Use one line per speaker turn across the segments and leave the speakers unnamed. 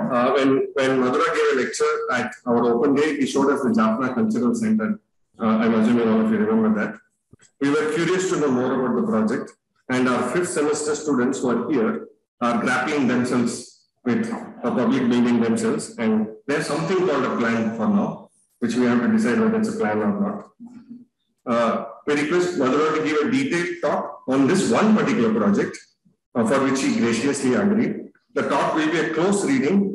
Uh, when, when Madhura gave a lecture at our open day, he showed us the Jaffna Cultural Center. Uh, I'm assuming all of you remember that. We were curious to know more about the project, and our fifth semester students who are here are grappling themselves with a public building themselves, and there's something called a plan for now, which we have to decide whether it's a plan or not. Uh, we request Madhura to give a detailed talk on this one particular project, uh, for which he graciously agreed. The talk will be a close reading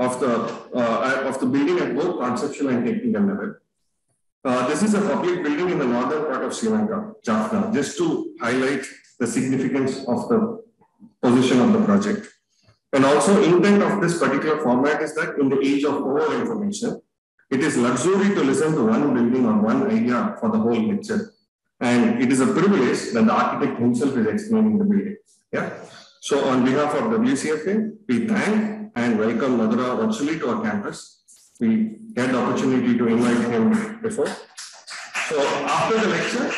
of the uh, of the building at both conceptual and technical level. Uh, this is a public building in the northern part of Sri Lanka, Jaffna, just to highlight the significance of the position of the project. And also intent of this particular format is that in the age of over information, it is luxury to listen to one building or one idea for the whole lecture. And it is a privilege that the architect himself is explaining the building. Yeah. So on behalf of WCFA, we thank and welcome Madhura virtually to our campus. We had the opportunity to invite him before. So after the lecture,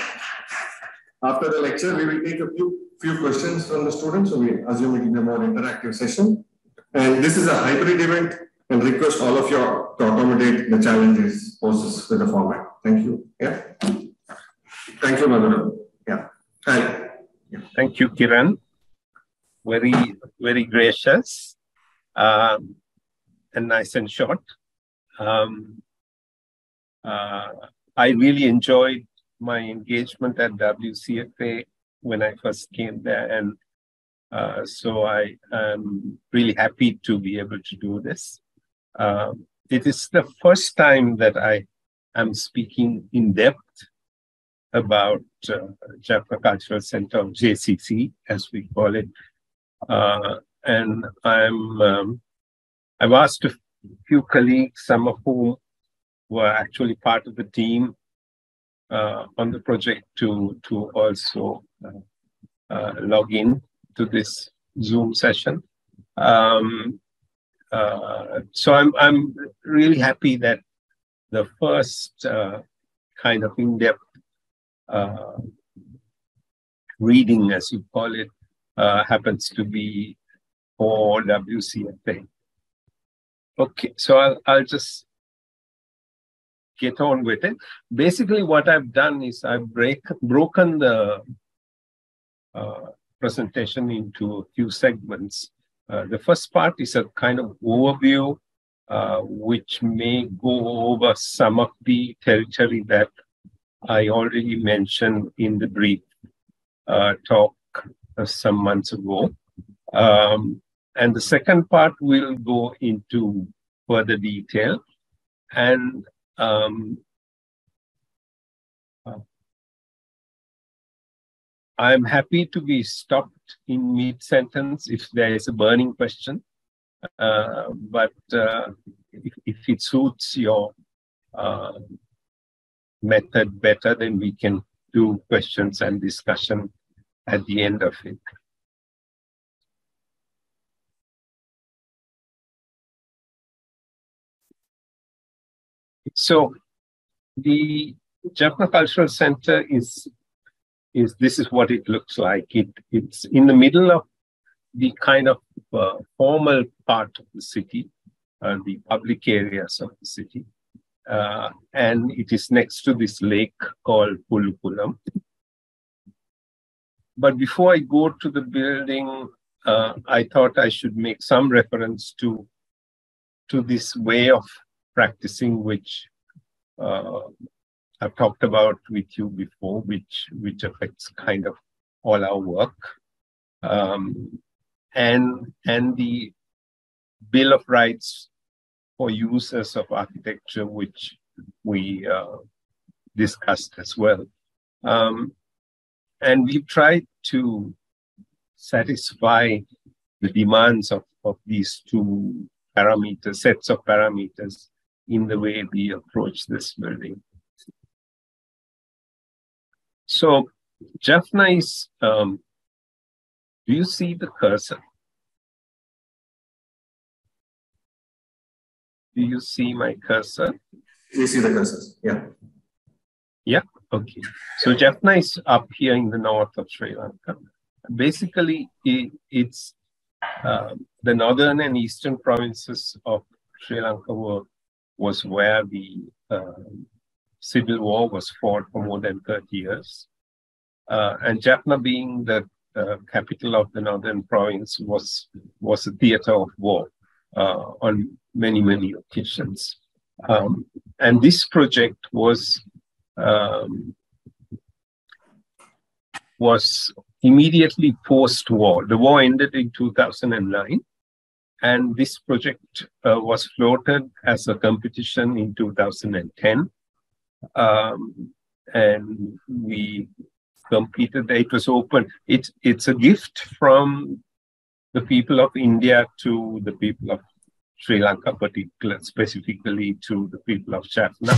after the lecture, we will take a few, few questions from the students. So we assume it will be a more interactive session. And this is a hybrid event and request all of you to accommodate the challenges poses with the format. Thank you. Yeah. Thank you, Madhura. Yeah. Hi.
Yeah. Thank you, Kiran very, very gracious um, and nice and short. Um, uh, I really enjoyed my engagement at WCFA when I first came there. And uh, so I am really happy to be able to do this. Uh, it is the first time that I am speaking in depth about uh, Cultural Center, JCC, as we call it, uh, and I'm um, I've asked a few colleagues, some of whom were actually part of the team uh, on the project, to to also uh, uh log in to this Zoom session. Um, uh, so I'm I'm really happy that the first uh, kind of in-depth reading, as you call it, uh, happens to be for WCFA. Okay, so I'll, I'll just get on with it. Basically, what I've done is I've break, broken the uh, presentation into a few segments. Uh, the first part is a kind of overview, uh, which may go over some of the territory that I already mentioned in the brief uh, talk uh, some months ago. Um, and the second part will go into further detail. And um, I'm happy to be stopped in mid sentence if there is a burning question. Uh, but uh, if, if, it suits your uh, method better, then we can do questions and discussion at the end of it. So the Jaffna Cultural Center is is this is what it looks like. It it's in the middle of the kind of uh, formal part of the city, uh, the public areas of the city, uh, and it is next to this lake called Pullupulam. But before I go to the building, uh, I thought I should make some reference to, to this way of practicing, which uh, I've talked about with you before, which, which affects kind of all our work. Um, and, and the Bill of Rights for users of architecture, which we uh, discussed as well. Um, and we've tried to satisfy the demands of, of these two parameters, sets of parameters in the way we approach this building. So Jaffna is, um, do you see the cursor? Do you see my cursor?
You see the cursor, yeah.
Yeah. Okay, so Jaffna is up here in the north of Sri Lanka. Basically, it, it's uh, the northern and eastern provinces of Sri Lanka were, was where the uh, civil war was fought for more than 30 years. Uh, and Jaffna being the uh, capital of the northern province was, was a theater of war uh, on many, many occasions. Um, and this project was um, was immediately post-war. The war ended in 2009, and this project uh, was floated as a competition in 2010. Um, and we competed. It was open. It's it's a gift from the people of India to the people of Sri Lanka, particularly specifically to the people of Jaffna.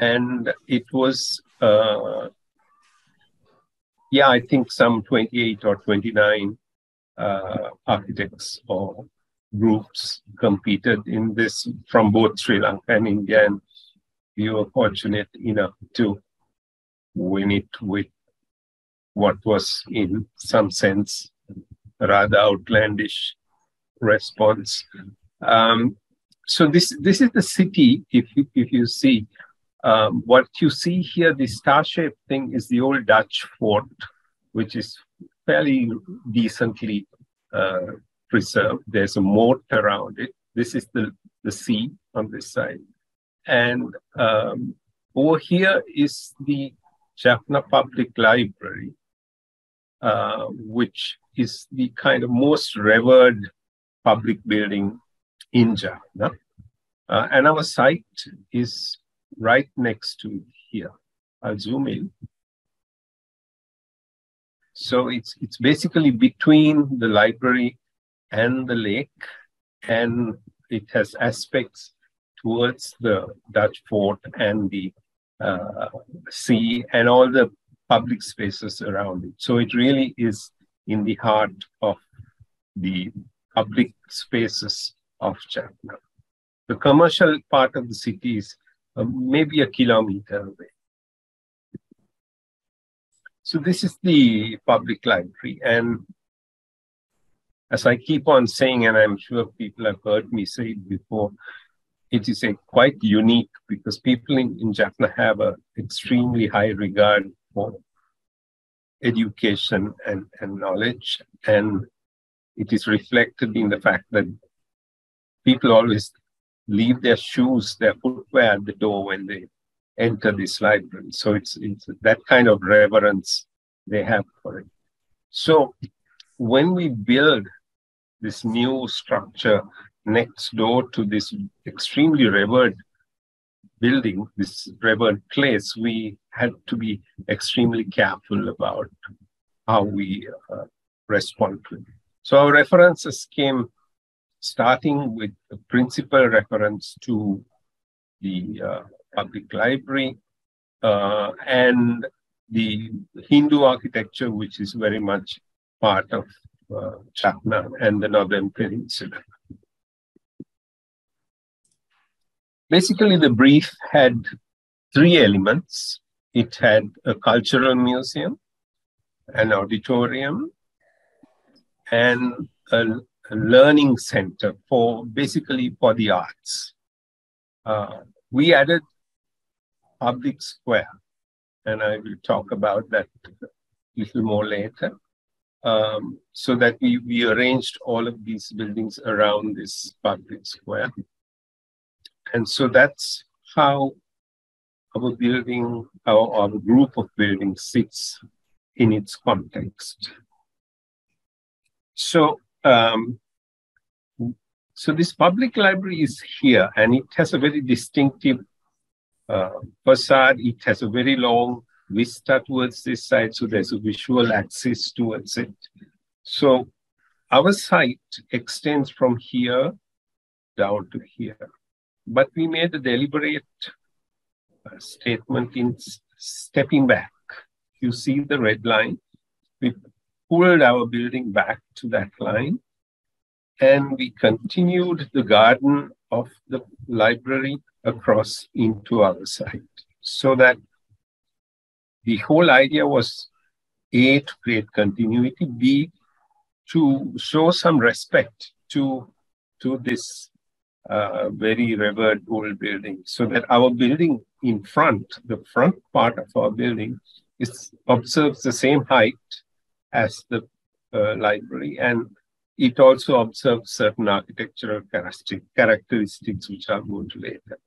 And it was, uh, yeah, I think some 28 or 29 uh, architects or groups competed in this from both Sri Lanka and India. And we were fortunate enough to win it with what was, in some sense, rather outlandish response. Um, so this this is the city. If you, if you see um, what you see here, the star-shaped thing is the old Dutch fort, which is fairly decently uh, preserved. There's a moat around it. This is the the sea on this side, and um, over here is the Jaffna Public Library, uh, which is the kind of most revered public building in Jaffna. Uh, and our site is right next to here. I'll zoom in. So it's it's basically between the library and the lake, and it has aspects towards the Dutch fort and the uh, sea and all the public spaces around it. So it really is in the heart of the public spaces of Jaffna. The commercial part of the city is uh, maybe a kilometer away. So this is the public library. And as I keep on saying, and I'm sure people have heard me say it before, it is a quite unique because people in, in Jaffna have an extremely high regard for education and, and knowledge. And it is reflected in the fact that people always leave their shoes, their footwear at the door when they enter this library. So it's, it's that kind of reverence they have for it. So when we build this new structure next door to this extremely revered building, this revered place, we had to be extremely careful about how we uh, respond to it. So our references came starting with the principal reference to the uh, public library uh, and the Hindu architecture, which is very much part of uh, Jaffna and the Northern Peninsula. Basically, the brief had three elements. It had a cultural museum, an auditorium, and a a learning center for basically for the arts. Uh, we added public square, and I will talk about that a little more later. Um, so that we, we arranged all of these buildings around this public square. And so that's how our building, our, our group of buildings sits in its context. So um, so this public library is here and it has a very distinctive facade. It has a very long vista towards this side. So there's a visual access towards it. So our site extends from here down to here. But we made a deliberate uh, statement in stepping back. You see the red line. We pulled our building back to that line and we continued the garden of the library across into our site so that the whole idea was A, to create continuity, B, to show some respect to, to this uh, very revered old building. So that our building in front, the front part of our building, is observes the same height as the uh, library. And it also observes certain architectural characteristics which I'll go to later.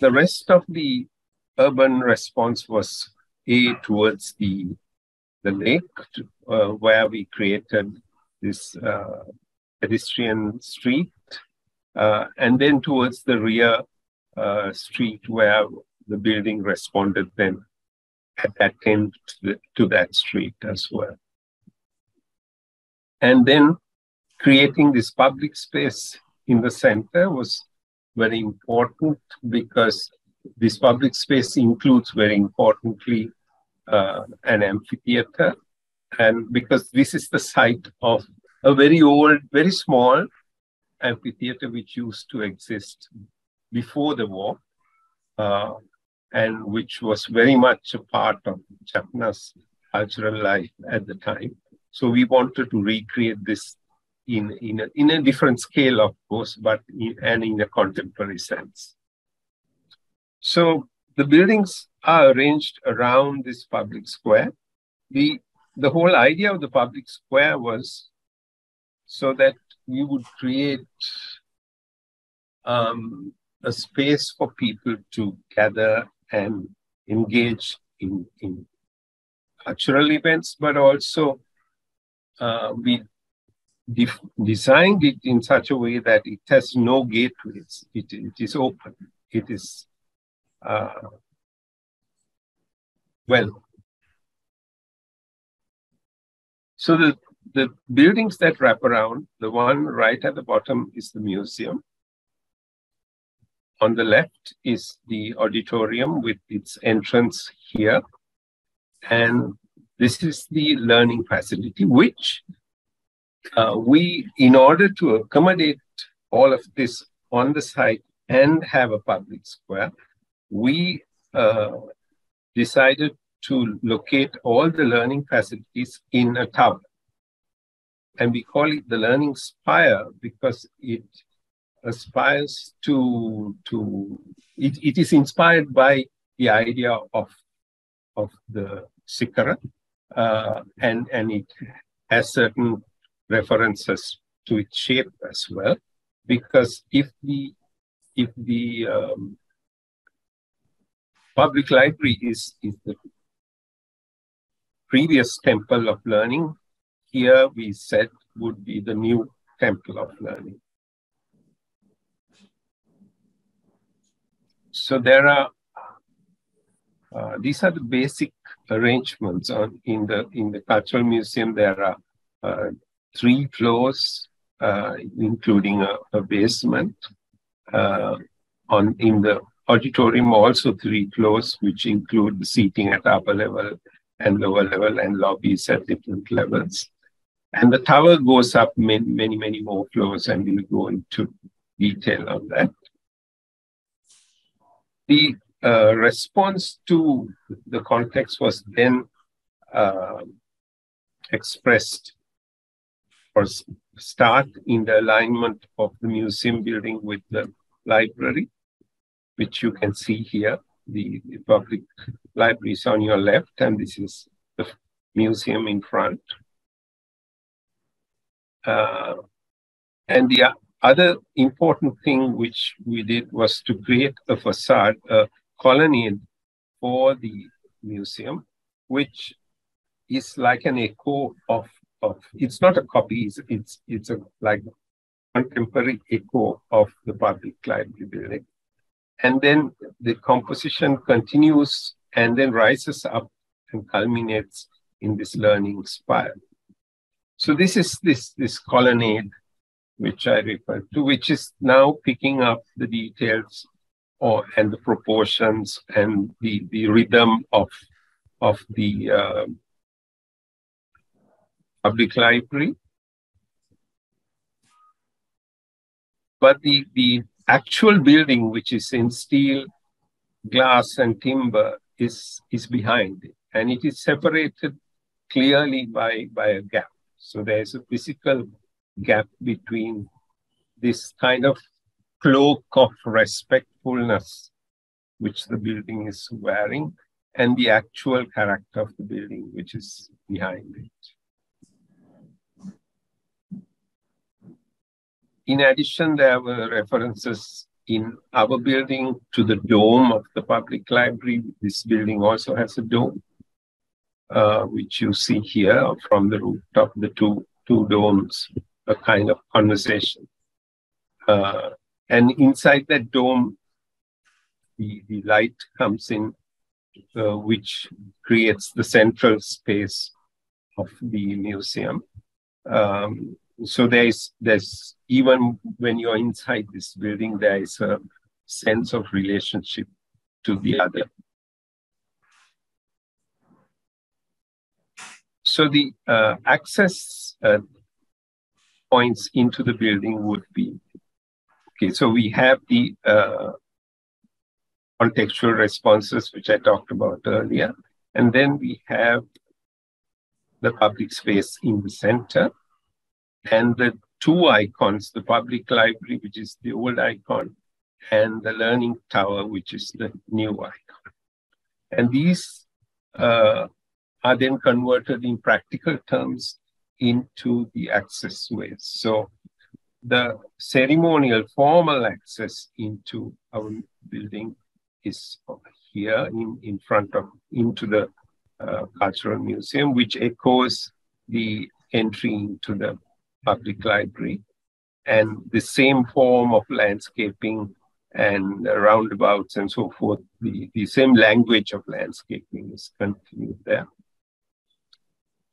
The rest of the urban response was A towards the, the lake, uh, where we created this uh, pedestrian street, uh, and then towards the rear uh, street where the building responded then at that end to, the, to that street as well. And then creating this public space in the center was very important because this public space includes very importantly uh, an amphitheater. And because this is the site of a very old, very small amphitheater which used to exist before the war uh, and which was very much a part of Jaffna's cultural life at the time. So we wanted to recreate this in, in, a, in a different scale, of course, but in, and in a contemporary sense. So the buildings are arranged around this public square. The, the whole idea of the public square was so that we would create um, a space for people to gather and engage in, in cultural events, but also uh, we de designed it in such a way that it has no gateways. It, it is open. It is, uh, well, so the, the buildings that wrap around, the one right at the bottom is the museum. On the left is the auditorium with its entrance here. And this is the learning facility, which uh, we, in order to accommodate all of this on the site and have a public square, we uh, decided to locate all the learning facilities in a tower. And we call it the learning spire because it aspires to, to it, it is inspired by the idea of, of the Sikara, uh, and and it has certain references to its shape as well. Because if the if the um, public library is is the previous temple of learning, here we said would be the new temple of learning. So there are uh, these are the basic arrangements on, in the in the cultural museum. There are uh, three floors, uh, including a, a basement. Uh, on in the auditorium, also three floors, which include the seating at upper level and lower level, and lobbies at different levels. And the tower goes up many, many, many more floors, and we'll go into detail on that. The uh, response to the context was then uh, expressed or start in the alignment of the museum building with the library, which you can see here. The, the public library is on your left, and this is the museum in front. Uh, and the other important thing which we did was to create a facade, colonnade for the museum, which is like an echo of, of it's not a copy, it's, it's, it's a like contemporary echo of the public library building. And then the composition continues and then rises up and culminates in this learning spire. So this is this, this colonnade which I referred to, which is now picking up the details or and the proportions and the, the rhythm of of the uh, public library. But the, the actual building, which is in steel, glass, and timber, is, is behind it. And it is separated clearly by, by a gap. So there's a physical gap between this kind of cloak of respectfulness which the building is wearing and the actual character of the building which is behind it. In addition, there were references in our building to the dome of the public library. This building also has a dome, uh, which you see here from the rooftop, the two, two domes, a kind of conversation. Uh, and inside that dome, the, the light comes in, uh, which creates the central space of the museum. Um, so there's there's even when you're inside this building, there is a sense of relationship to the other. So the uh, access uh, points into the building would be okay. So we have the uh, contextual responses, which I talked about earlier, and then we have the public space in the center and the two icons, the public library, which is the old icon, and the learning tower, which is the new icon. And these uh, are then converted in practical terms into the access ways. So the ceremonial formal access into our building is here in, in front of into the uh, cultural museum, which echoes the entry into the public library. And the same form of landscaping and roundabouts and so forth, the, the same language of landscaping is continued there.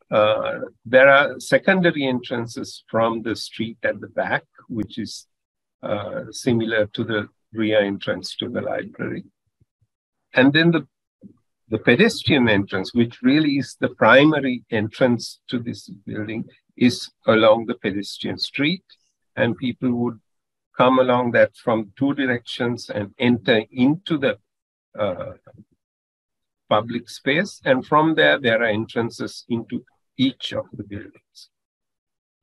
Uh, there are secondary entrances from the street at the back, which is uh, similar to the rear entrance to the library. And then the, the pedestrian entrance, which really is the primary entrance to this building, is along the pedestrian street, and people would come along that from two directions and enter into the uh, public space. And from there, there are entrances into each of the buildings.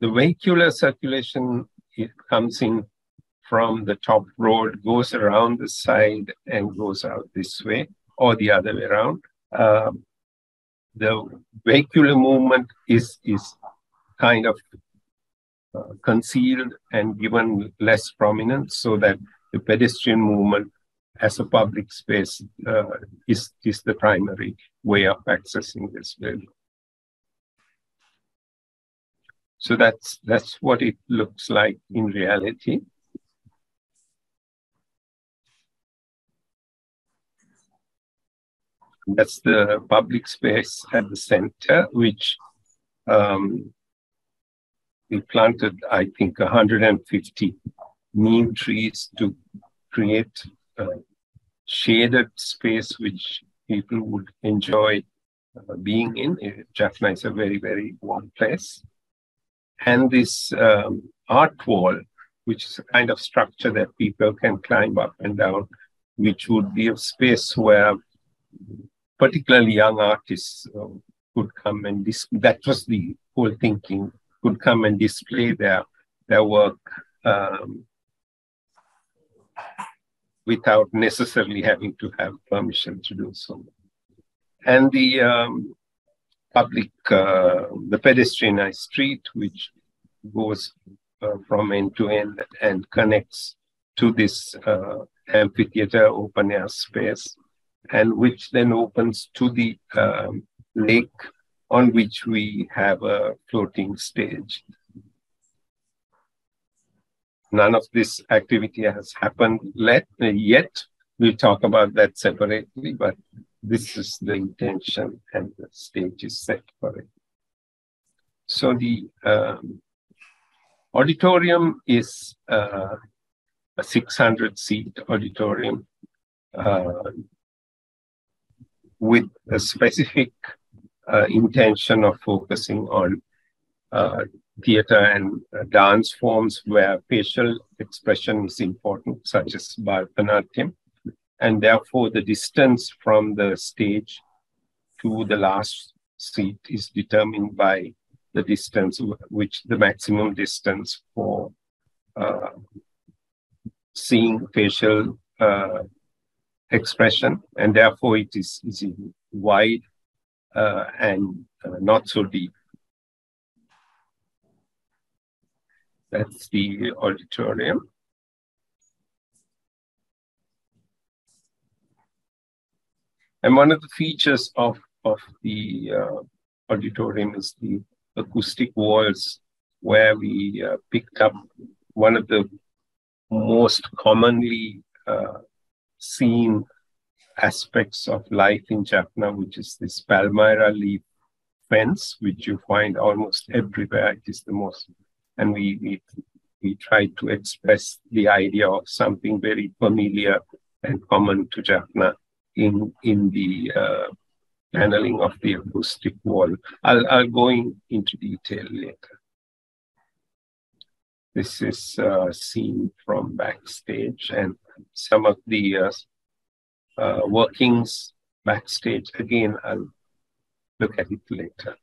The vehicular circulation it comes in from the top road, goes around the side, and goes out this way or the other way around. Um, the vehicular movement is, is kind of uh, concealed and given less prominence so that the pedestrian movement as a public space uh, is, is the primary way of accessing this building. So that's, that's what it looks like in reality. That's the public space at the center, which um, we planted, I think, 150 neem trees to create a shaded space which people would enjoy uh, being in. Jaffna is a very, very warm place. And this um, art wall, which is a kind of structure that people can climb up and down, which would be a space where particularly young artists uh, could come and dis- that was the whole thinking could come and display their their work um, without necessarily having to have permission to do so. And the um, public, uh, the pedestrianized street, which goes uh, from end to end and connects to this uh, amphitheater open air space, and which then opens to the um, lake on which we have a floating stage. None of this activity has happened yet. We'll talk about that separately, but this is the intention and the stage is set for it. So the um, auditorium is uh, a 600 seat auditorium uh, with a specific uh, intention of focusing on uh, theater and uh, dance forms where facial expression is important, such as Bharatanatyam. And therefore, the distance from the stage to the last seat is determined by the distance, which the maximum distance for uh, seeing facial uh, expression, and therefore it is, is wide uh, and uh, not so deep. That's the auditorium. And one of the features of, of the uh, auditorium is the acoustic walls, where we uh, picked up one of the most commonly uh, seen aspects of life in Jaffna, which is this Palmyra leaf fence, which you find almost everywhere. It is the most, and we we we try to express the idea of something very familiar and common to Jaffna in in the uh, paneling of the acoustic wall. I'll I'll go in, into detail later. This is uh, seen from backstage and some of the uh, uh, workings backstage. Again, I'll look at it later.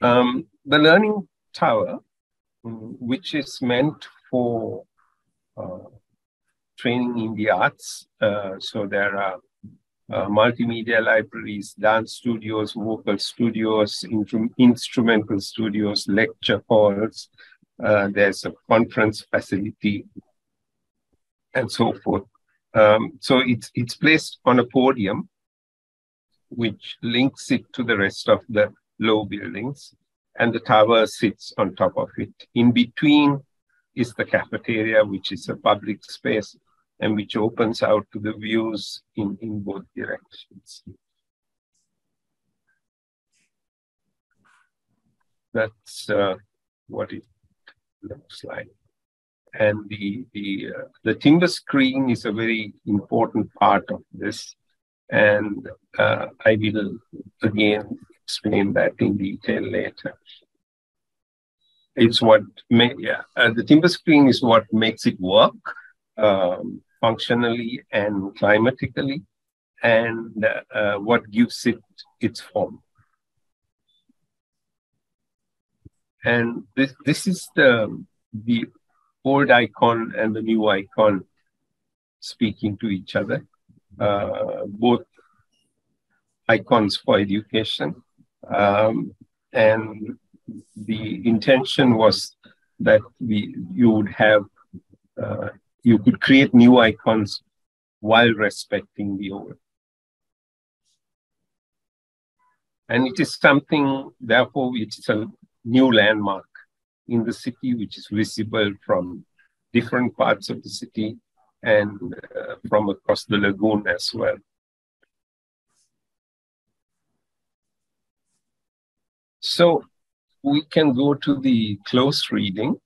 Um, the learning tower, mm, which is meant for uh, training in the arts. Uh, so there are uh, multimedia libraries, dance studios, vocal studios, instrumental studios, lecture halls. Uh, there's a conference facility and so forth. Um, so it's it's placed on a podium, which links it to the rest of the low buildings, and the tower sits on top of it. In between is the cafeteria, which is a public space and which opens out to the views in, in both directions. That's uh, what it looks like. And the the uh, the timber screen is a very important part of this. And uh, i will again explain that in detail later. It's what may, yeah uh, the timber screen is what makes it work. Um, functionally and climatically and uh, what gives it its form and this this is the the old icon and the new icon speaking to each other, uh, both icons for education. Um, and the intention was that we, you would have, uh, you could create new icons while respecting the old. And it is something, therefore, which is a new landmark in the city, which is visible from different parts of the city and uh, from across the lagoon as well. So we can go to the close reading,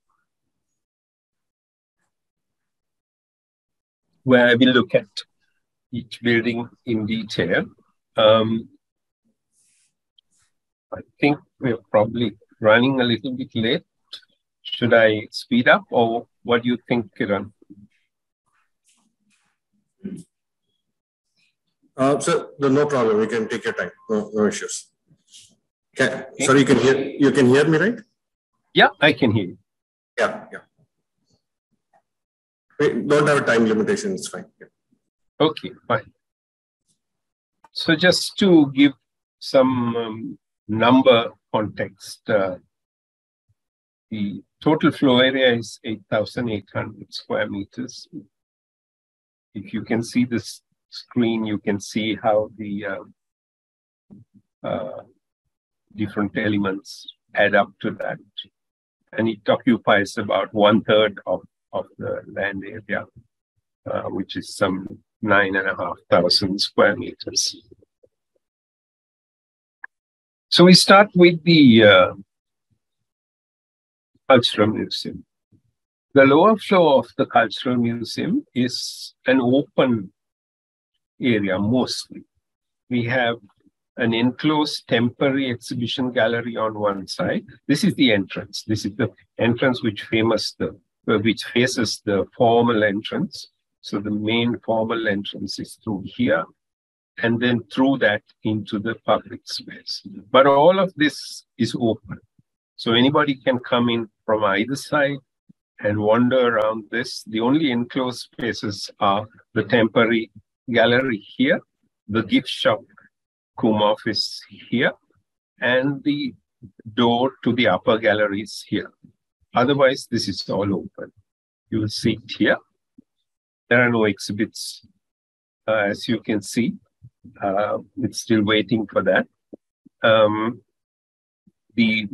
where I will look at each building in detail. Um, I think we're probably running a little bit late. Should I speed up or what do you think, Kiran?
Uh, so no problem. You can take your time. No, no issues. Okay. Sorry, you can hear you can hear me, right?
Yeah, I can hear you.
Yeah, yeah. Don't have a time limitation. It's fine. Yeah.
Okay, fine. So just to give some um, number context, uh, the total floor area is 8,800 square meters. If you can see this screen, you can see how the uh, uh, different elements add up to that. And it occupies about one third of, of the land area, uh, which is some nine and a half thousand square meters. So we start with the uh, Cultural Museum. The lower floor of the Cultural Museum is an open area mostly. We have an enclosed temporary exhibition gallery on one side. This is the entrance. This is the entrance which famous the which faces the formal entrance. So the main formal entrance is through here, and then through that into the public space. But all of this is open. So anybody can come in from either side and wander around this. The only enclosed spaces are the temporary gallery here, the gift shop cum office here, and the door to the upper galleries here. Otherwise, this is all open. You will see it here. There are no exhibits, uh, as you can see. Uh, it's still waiting for that. Um, the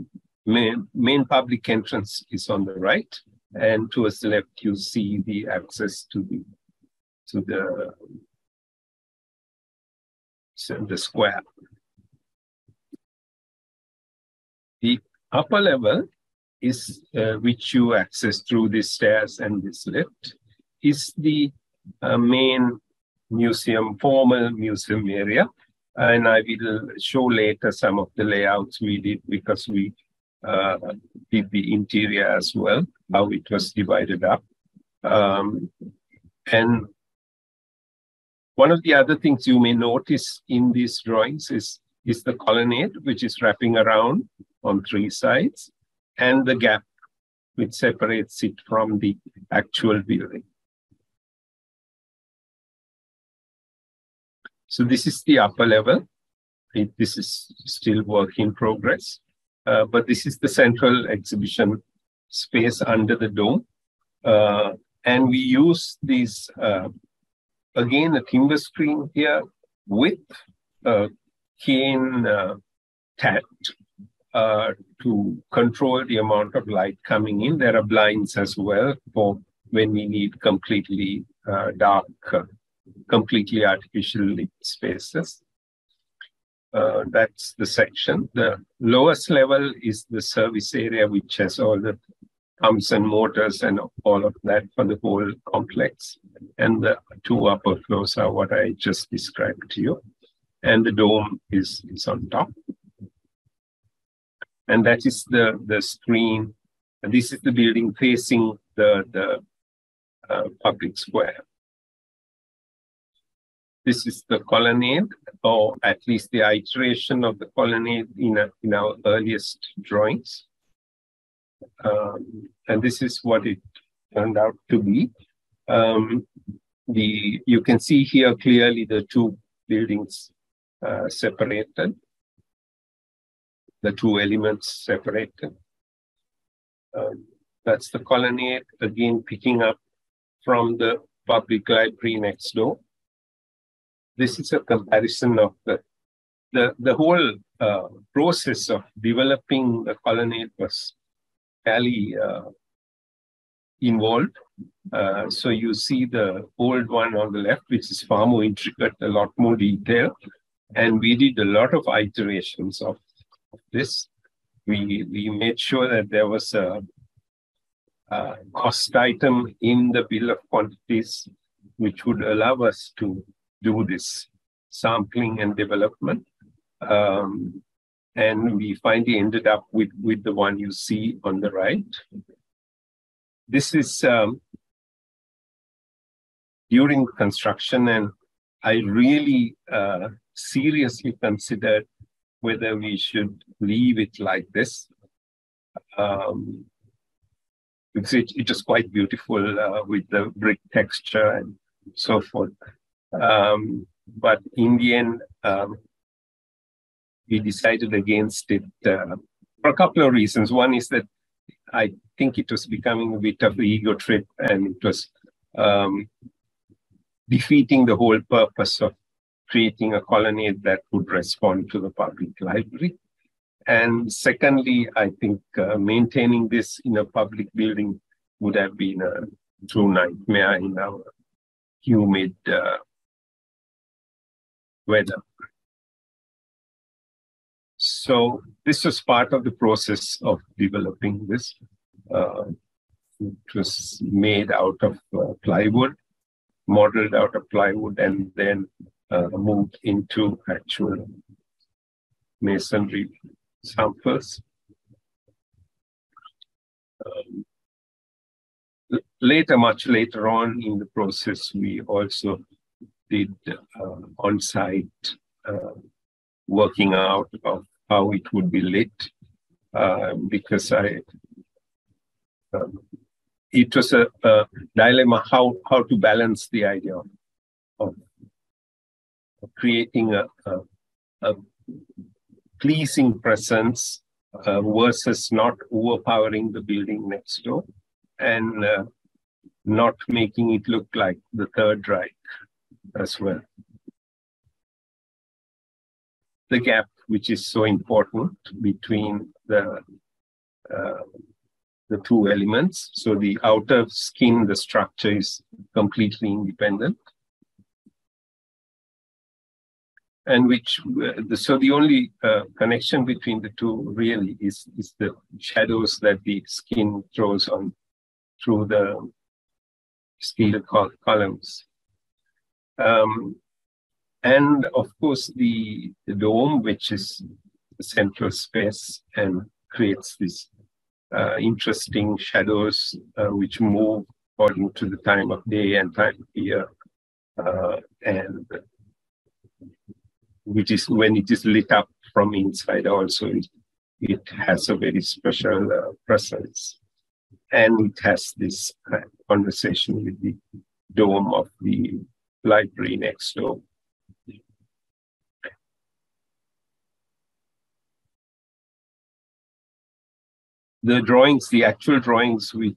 main, main public entrance is on the right, and towards the left, you see the access to the to the the square. The upper level is uh, which you access through the stairs and this lift is the uh, main museum, formal museum area. And I will show later some of the layouts we did because we uh, did the interior as well, how it was divided up. Um, and one of the other things you may notice in these drawings is, is the colonnade, which is wrapping around on three sides, and the gap which separates it from the actual building. So this is the upper level. It, this is still work in progress, uh, but this is the central exhibition space under the dome. Uh, and we use these, uh, again, a timber screen here with a cane uh, tat uh, to control the amount of light coming in. There are blinds as well for when we need completely uh, dark completely artificial spaces. Uh, that's the section. The lowest level is the service area, which has all the pumps and motors and all of that for the whole complex. And the two upper floors are what I just described to you. And the dome is, is on top. And that is the, the screen. And this is the building facing the, the uh, public square. This is the colonnade, or at least the iteration of the colonnade in, a, in our earliest drawings. Um, and this is what it turned out to be. Um, the You can see here clearly the two buildings uh, separated, the two elements separated. Um, that's the colonnade, again picking up from the public library next door this is a comparison of the the, the whole uh, process of developing the colonnade was fairly uh, involved. Uh, so you see the old one on the left, which is far more intricate, a lot more detail. And we did a lot of iterations of this. We, we made sure that there was a, a cost item in the bill of quantities, which would allow us to do this sampling and development. Um, and we finally ended up with, with the one you see on the right. This is um, during construction, and I really uh, seriously considered whether we should leave it like this. Um, because it, it was quite beautiful uh, with the brick texture and so forth. Um, but in the end, um, we decided against it uh, for a couple of reasons. One is that I think it was becoming a bit of an ego trip and it was um, defeating the whole purpose of creating a colonnade that would respond to the public library. And secondly, I think uh, maintaining this in a public building would have been a true nightmare in our humid uh, weather. So this was part of the process of developing this. Uh, it was made out of uh, plywood, modeled out of plywood, and then moved into actual masonry samples. Um, later, much later on in the process, we also did uh, on-site uh, working out of how it would be lit uh, because I um, it was a, a, dilemma how how to balance the idea of, creating a, a, a, pleasing presence uh, versus not overpowering the building next door and uh, not making it look like the Third Reich as well. The gap, which is so important between the uh, the two elements. So the outer skin, the structure is completely independent. And which, uh, so the only uh, connection between the two really is, is the shadows that the skin throws on through the steel col columns. Um, and of course, the, the dome, which is the central space and creates this uh, interesting shadows uh, which move according to the time of day and time of year, uh, and which is when it is lit up from inside also, it, it has a very special uh, presence. And it has this conversation with the dome of the library next door. the drawings, the actual drawings we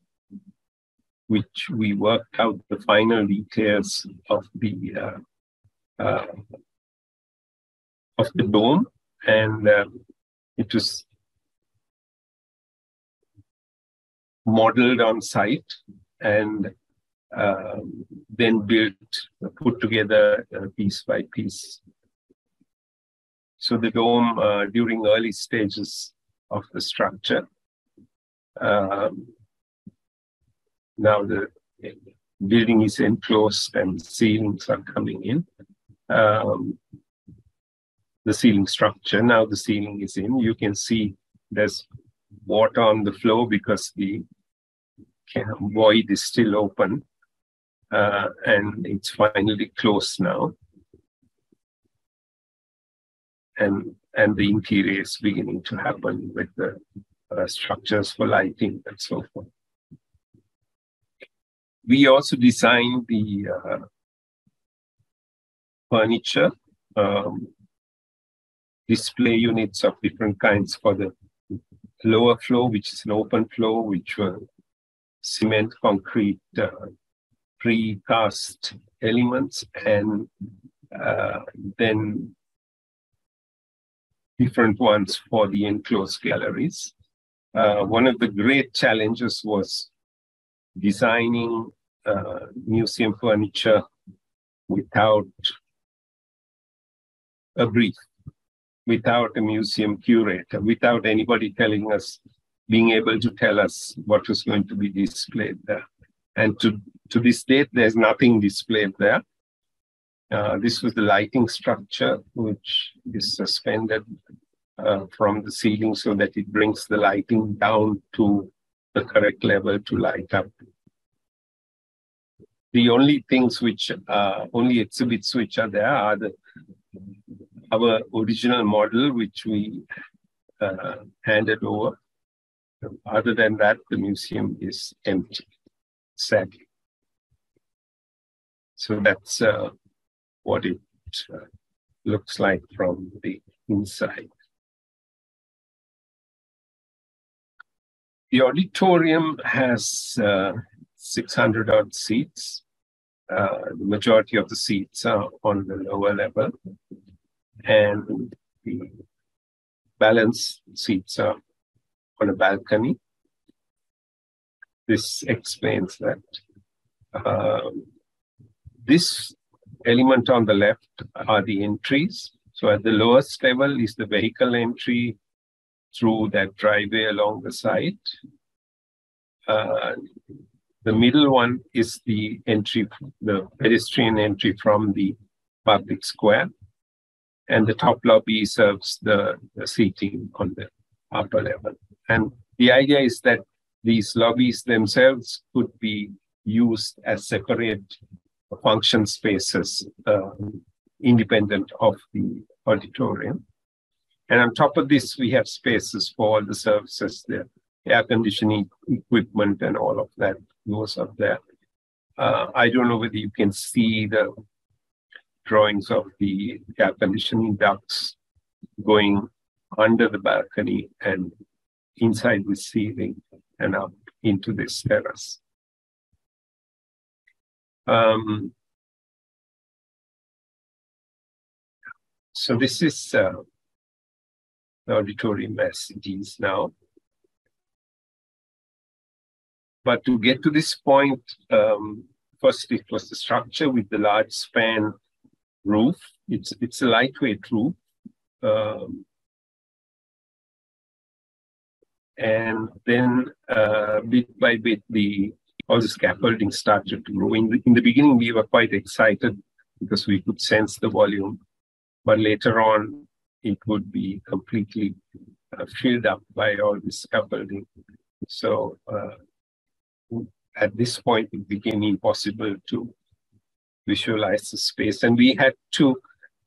which we worked out the final details of the uh, uh, of the dome, and uh, it was modeled on site and um, then built, put together uh, piece by piece. So the dome uh, during early stages of the structure um, now the building is enclosed and ceilings are coming in. Um, the ceiling structure, now the ceiling is in. You can see there's water on the floor because the void is still open uh, and it's finally closed now. And, and the interior is beginning to happen with the uh, structures for lighting and so forth. We also designed the uh, furniture, um, display units of different kinds for the lower floor, which is an open floor, which were cement, concrete, uh, precast elements, and uh, then different ones for the enclosed galleries. Uh, one of the great challenges was designing uh, museum furniture without a brief, without a museum curator, without anybody telling us, being able to tell us what was going to be displayed there. And to, to this date, there's nothing displayed there. Uh, this was the lighting structure, which is suspended uh, from the ceiling so that it brings the lighting down to the correct level to light up. The only things which, uh, only exhibits which are there are the, our original model, which we uh, handed over. Other than that, the museum is empty, sadly. So that's uh, what it uh, looks like from the inside. The auditorium has uh, 600 odd seats. Uh, the majority of the seats are on the lower level, and the balance seats are on a balcony. This explains that. Um, this element on the left are the entries. So at the lowest level is the vehicle entry through that driveway along the side. Uh, the middle one is the entry, the pedestrian entry from the public square. And the top lobby serves the, the seating on the upper level. And the idea is that these lobbies themselves could be used as separate function spaces uh, independent of the auditorium. And on top of this, we have spaces for all the services, the air conditioning equipment and all of that goes up there. Uh, I don't know whether you can see the drawings of the air conditioning ducts going under the balcony and inside the ceiling and up into this terrace. Um, so this is uh, the auditorium as it is now. But to get to this point, um, first it was the structure with the large span roof. It's it's a lightweight roof. Um, and then uh, bit by bit, the all the scaffolding started to grow. In the, in the beginning, we were quite excited because we could sense the volume, but later on, it would be completely uh, filled up by all the scaffolding. So uh, at this point, it became impossible to visualize the space, and we had to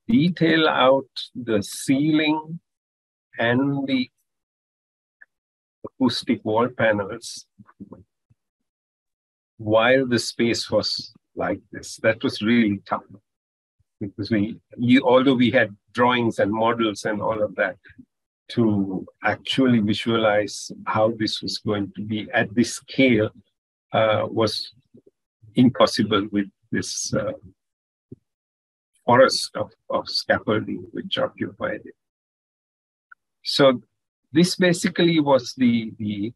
detail out the ceiling and the acoustic wall panels while the space was like this. That was really tough because we, you, although we had drawings and models and all of that, to actually visualize how this was going to be at this scale uh, was impossible with this uh, forest of, of scaffolding which occupied it. So this basically was the, the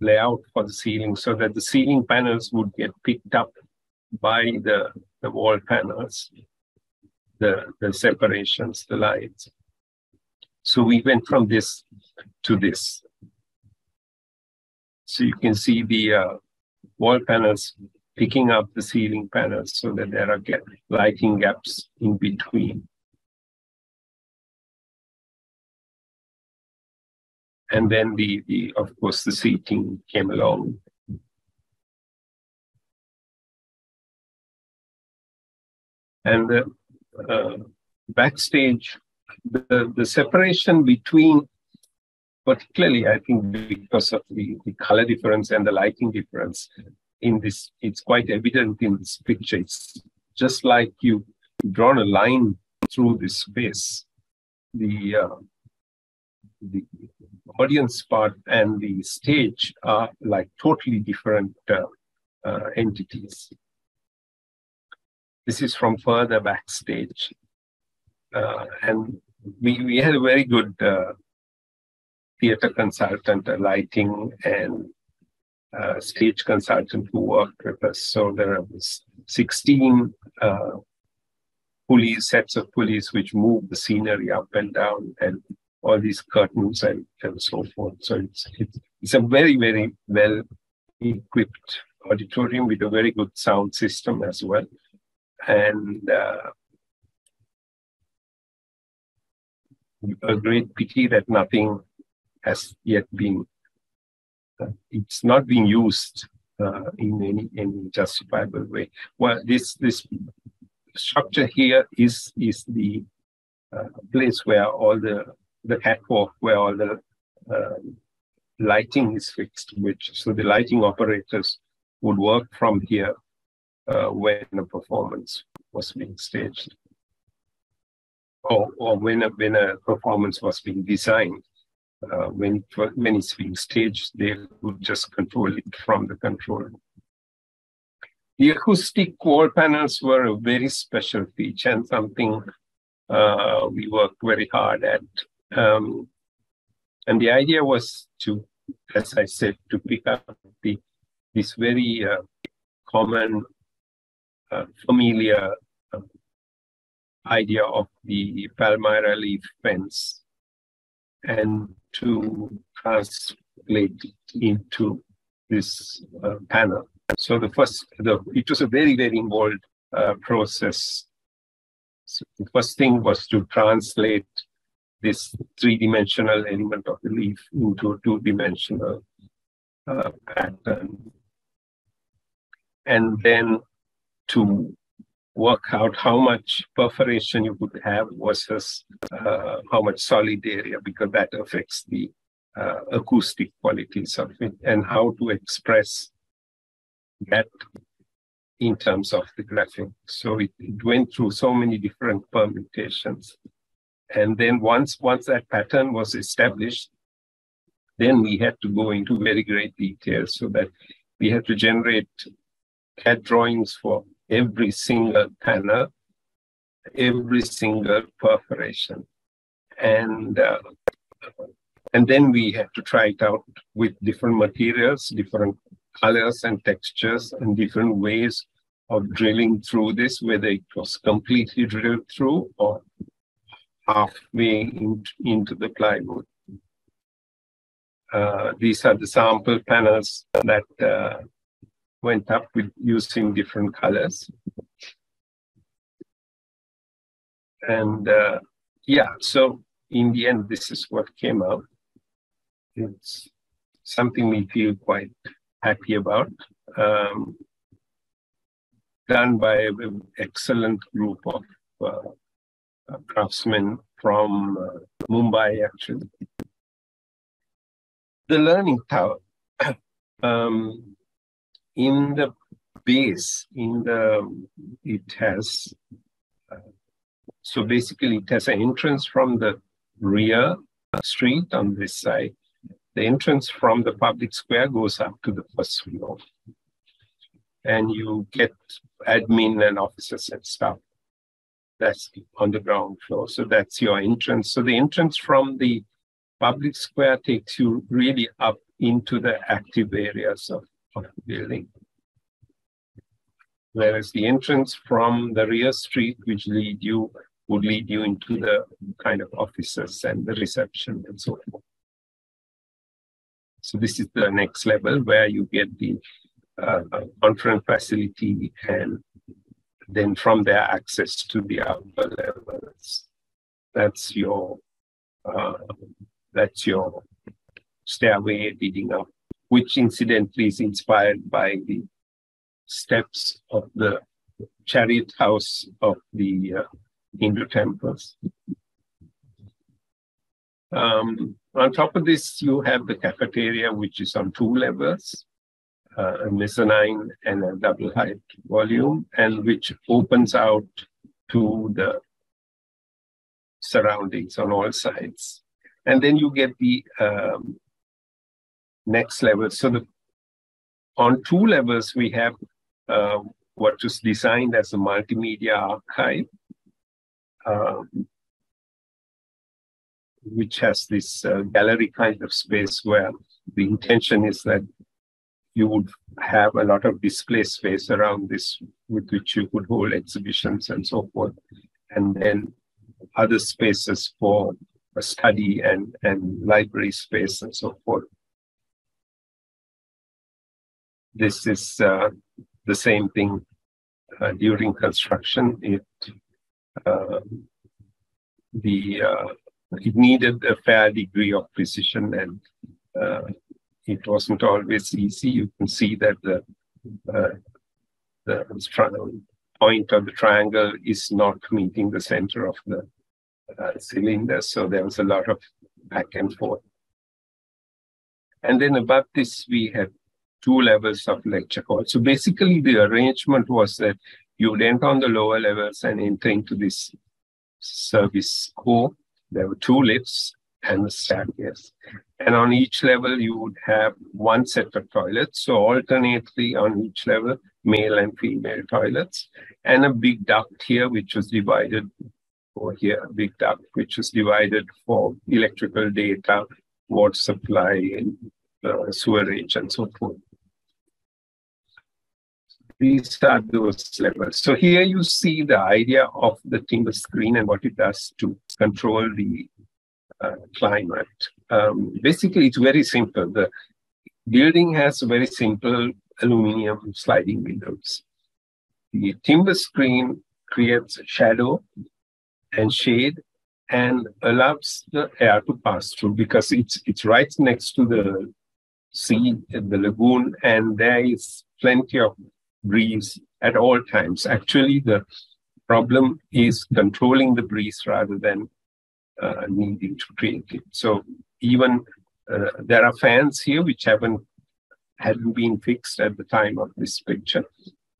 layout for the ceiling so that the ceiling panels would get picked up by the, the wall panels, the, the separations, the lights. So we went from this to this. So you can see the uh, wall panels picking up the ceiling panels so that there are lighting gaps in between. and then the, the of course the seating came along and the uh, backstage the, the separation between particularly i think because of the, the color difference and the lighting difference in this it's quite evident in this picture it's just like you drawn a line through this space the uh, the audience part and the stage are like totally different uh, uh, entities. This is from further backstage. Uh, and we, we had a very good uh, theater consultant, a lighting and uh, stage consultant who worked with us. So there are 16 uh, pulleys, sets of pulleys which move the scenery up and down and all these curtains and, and so forth. So it's, it's, it's a very, very well equipped auditorium with a very good sound system as well. And uh, a great pity that nothing has yet been, it's not being used uh, in any, any justifiable way. Well, this, this structure here is, is the uh, place where all the the catwalk where all the uh, lighting is fixed, which so the lighting operators would work from here uh, when a performance was being staged, or, or when a when a performance was being designed. Uh, when it, when it's being staged, they would just control it from the control. The acoustic wall panels were a very special feature and something uh, we worked very hard at um, and the idea was to, as I said, to pick up the, this very uh, common, uh, familiar uh, idea of the Palmyra leaf fence and to translate into this uh, panel. So the first, the, it was a very, very involved uh, process. So the first thing was to translate this three-dimensional element of the leaf into a two-dimensional uh, pattern. And then to work out how much perforation you could have versus uh, how much solid area, because that affects the uh, acoustic qualities of it and how to express that in terms of the graphic. So it, it went through so many different permutations. And then once, once that pattern was established, then we had to go into very great detail so that we had to generate CAD drawings for every single panel, every single perforation. And uh, and then we had to try it out with different materials, different colors and textures, and different ways of drilling through this, whether it was completely drilled through or halfway in, into the plywood. Uh, these are the sample panels that uh, went up with using different colors. And uh, yeah, so in the end, this is what came out. It's something we feel quite happy about. Um, done by an excellent group of uh, craftsmen from uh, Mumbai, actually. The learning tower. um, in the base, in the it has uh, so basically it has an entrance from the rear street on this side. The entrance from the public square goes up to the first floor. And you get admin and officers and stuff. That's on the ground floor. So that's your entrance. So the entrance from the public square takes you really up into the active areas of, of the building. Whereas the entrance from the rear street, which lead you would lead you into the kind of offices and the reception and so forth. So this is the next level where you get the uh, conference facility and then from there access to the upper levels. That's your uh, that's your stairway leading up, which incidentally is inspired by the steps of the chariot house of the uh, Hindu temples. Um, on top of this, you have the cafeteria, which is on two levels, uh, a mezzanine and a double height volume, and which opens out to the surroundings on all sides. And then you get the um, next level. So the on two levels, we have uh, what was designed as a multimedia archive, um, which has this uh, gallery kind of space where the intention is that you would have a lot of display space around this with which you could hold exhibitions and so forth. And then other spaces for a study and, and library space and so forth. This is uh, the same thing uh, during construction. It uh, the uh, it needed a fair degree of precision and uh, it wasn't always easy. You can see that the the point of the triangle is not meeting the center of the uh, cylinder. So there was a lot of back and forth. And then above this, we had two levels of lecture hall. So basically, the arrangement was that you would enter on the lower levels and enter into this service core. There were two lifts and a staircase. And on each level, you would have one set of toilets. So alternately on each level, male and female toilets, and a big duct here, which was divided over here, a big duct, which was divided for electrical data, water supply, uh, sewerage, and so forth restart those levels. So here you see the idea of the timber screen and what it does to control the uh, climate. Um, basically, it's very simple. The building has very simple aluminum sliding windows. The timber screen creates shadow and shade and allows the air to pass through because it's it's right next to the sea, the lagoon, and there is plenty of breeze at all times. Actually, the problem is controlling the breeze rather than uh, needing to create it. So even uh, there are fans here which haven't hadn't been fixed at the time of this picture,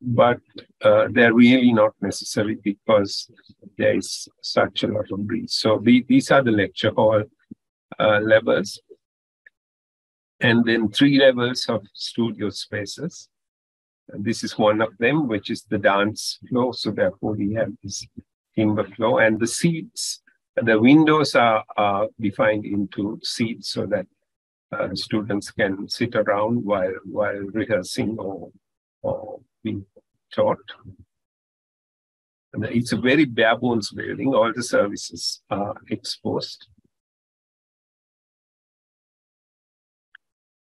but uh, they're really not necessary because there is such a lot of breeze. So the, these are the lecture hall uh, levels, and then three levels of studio spaces. This is one of them, which is the dance floor. So therefore, we have this timber floor and the seats. The windows are, are defined into seats so that uh, students can sit around while while rehearsing or or being taught. And it's a very bare bones building. All the services are exposed.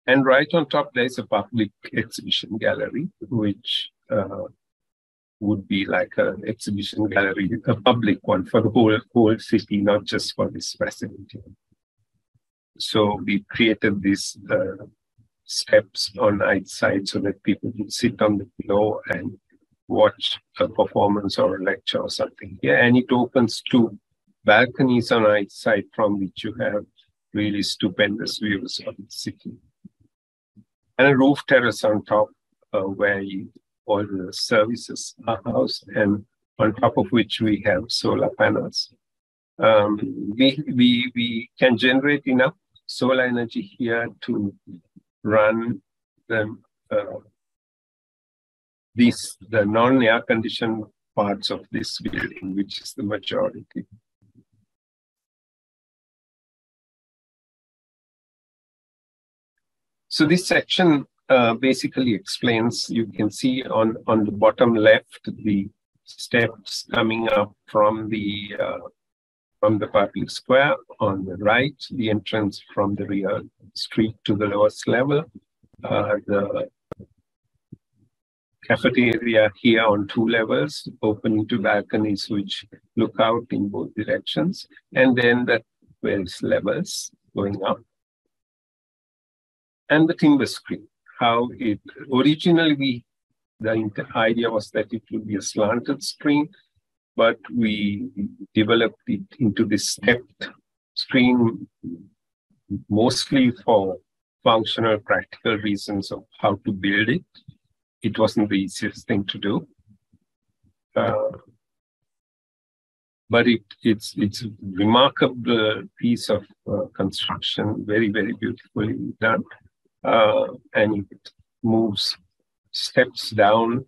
And right on top, there's a public exhibition gallery, which uh, would be like an exhibition gallery, a public one for the whole whole city, not just for this facility. So we created these uh, steps on either side so that people can sit on the below and watch a performance or a lecture or something. Yeah, and it opens to balconies on either side from which you have really stupendous views of the city. And a roof terrace on top uh, where you, all the services are housed and on top of which we have solar panels. Um, we, we, we can generate enough solar energy here to run the uh, these the non-air conditioned parts of this building, which is the majority. So this section uh, basically explains, you can see on, on the bottom left, the steps coming up from the uh, from the public square. On the right, the entrance from the rear street to the lowest level. Uh, the cafeteria here on two levels, open to balconies which look out in both directions, and then the various levels going up. And the timber screen, how it originally we the idea was that it would be a slanted screen, but we developed it into this stepped screen mostly for functional practical reasons of how to build it it wasn't the easiest thing to do. Uh, but it, it's it's a remarkable piece of uh, construction, very very beautifully done, uh, and it moves steps down.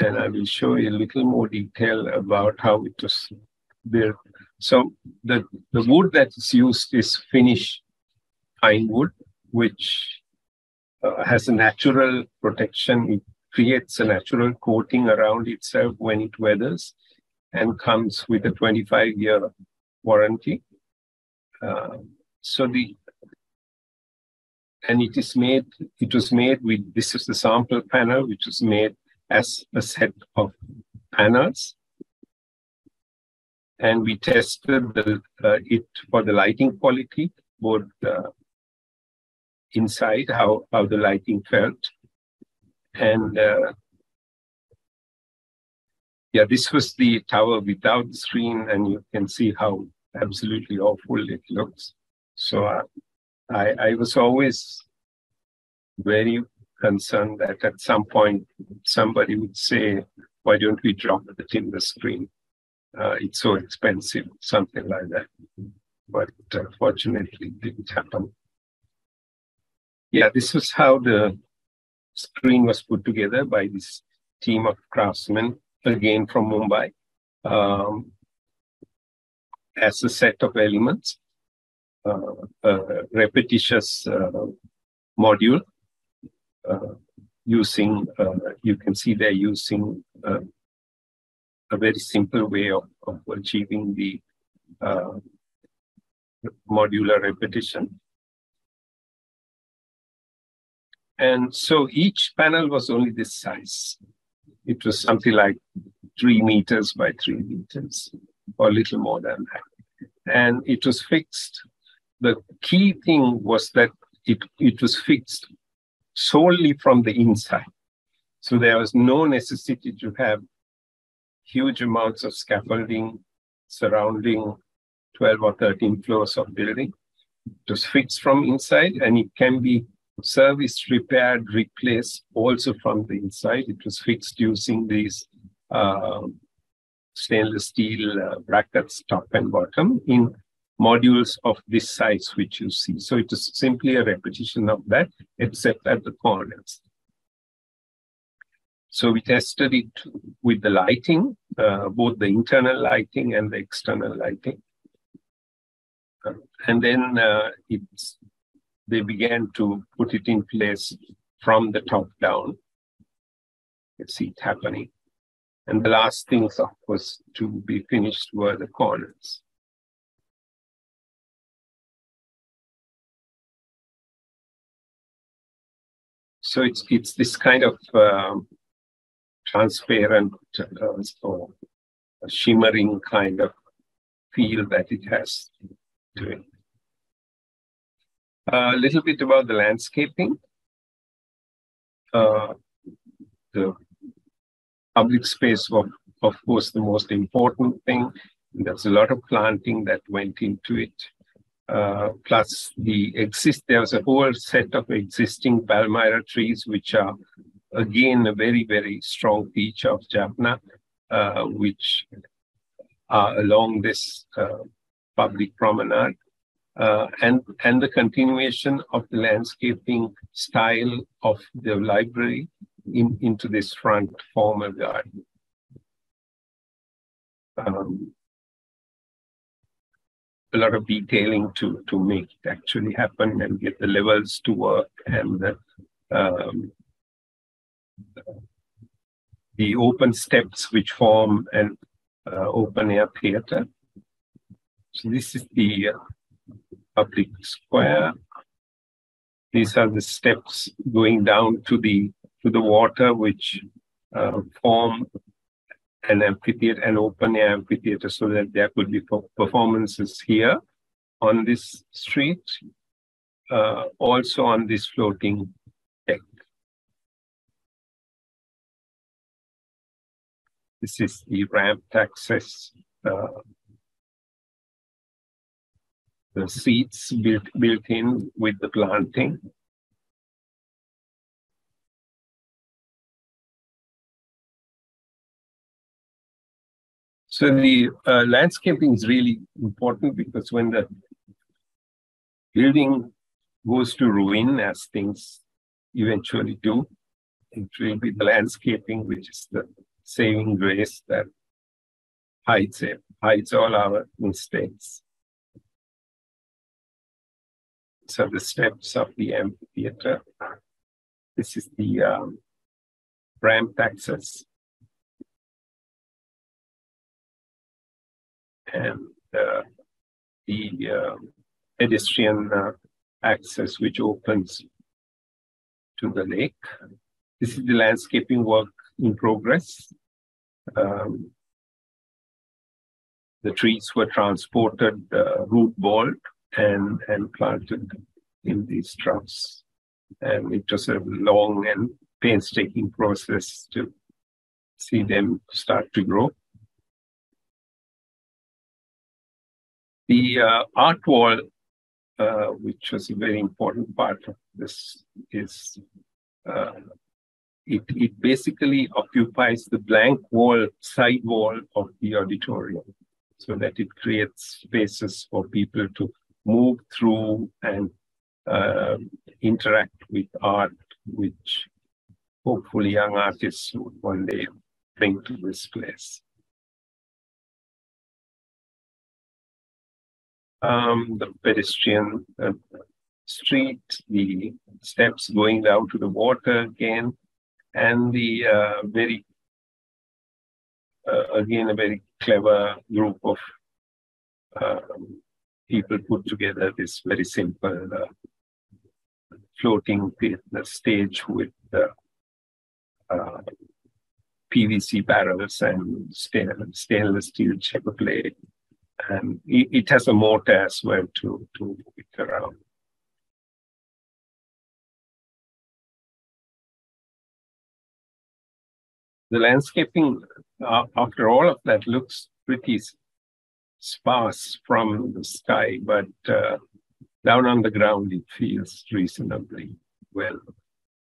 And I will show you a little more detail about how it was built. So the the wood that is used is Finnish pine wood, which uh, has a natural protection. It creates a natural coating around itself when it weathers and comes with a 25 year warranty. Uh, so the and it is made it was made with this is the sample panel which was made as a set of panels and we tested the, uh, it for the lighting quality both uh, inside how, how the lighting felt. And uh, yeah, this was the tower without the screen, and you can see how absolutely awful it looks. So uh, I, I was always very concerned that at some point somebody would say, why don't we drop the timber screen? Uh, it's so expensive, something like that. But uh, fortunately, it didn't happen yeah, this was how the screen was put together by this team of craftsmen, again from Mumbai, um, as a set of elements, a repetitious uh, module uh, using, uh, you can see they're using uh, a very simple way of, of achieving the uh, modular repetition. And so each panel was only this size. It was something like three meters by three meters, or a little more than that. And it was fixed. The key thing was that it, it was fixed solely from the inside. So there was no necessity to have huge amounts of scaffolding surrounding 12 or 13 floors of building. It was fixed from inside and it can be serviced, repaired, replaced also from the inside. It was fixed using these uh, stainless steel uh, brackets, top and bottom, in modules of this size, which you see. So it is simply a repetition of that, except at the corners. So we tested it with the lighting, uh, both the internal lighting and the external lighting. Uh, and then uh, it's, they began to put it in place from the top down. You see it happening. And the last things, of course, to be finished were the corners. So it's it's this kind of um, transparent uh, or shimmering kind of feel that it has to it. A little bit about the landscaping. Uh, the public space was, of course, the most important thing. There's a lot of planting that went into it. Uh, plus the exist, there's a whole set of existing palmyra trees, which are again a very, very strong feature of Jaffna, uh, which are along this uh, public promenade. Uh, and, and the continuation of the landscaping style of the library in, into this front formal garden. Um, a lot of detailing to, to make it actually happen and get the levels to work and the, um, the open steps which form an uh, open air theater. So this is the uh, public square. These are the steps going down to the to the water, which uh, form an amphitheater, an open air amphitheater, so that there could be performances here on this street, uh, also on this floating deck. This is the ramp access. Uh, the seats built built in with the planting. So the uh, landscaping is really important because when the building goes to ruin, as things eventually do, it will be the landscaping which is the saving grace that hides it, hides all our mistakes. So the steps of the amphitheater. This is the um, ramp access. And uh, the uh, pedestrian uh, access which opens to the lake. This is the landscaping work in progress. Um, the trees were transported uh, root balled and, and planted in these troughs. And it was a long and painstaking process to see them start to grow. The uh, art wall, uh, which was a very important part of this, is uh, it, it basically occupies the blank wall, side wall of the auditorium, so that it creates spaces for people to move through and uh, interact with art, which hopefully young artists would one day bring to this place. Um, the pedestrian uh, street, the steps going down to the water again, and the uh, very, uh, again, a very clever group of um, people put together this very simple uh, floating stage with uh, PVC barrels and stainless steel checker plate and it, it has a motor as well to, to move it around. the landscaping, uh, after all of that, looks pretty sparse from the sky, but uh, down on the ground, it feels reasonably well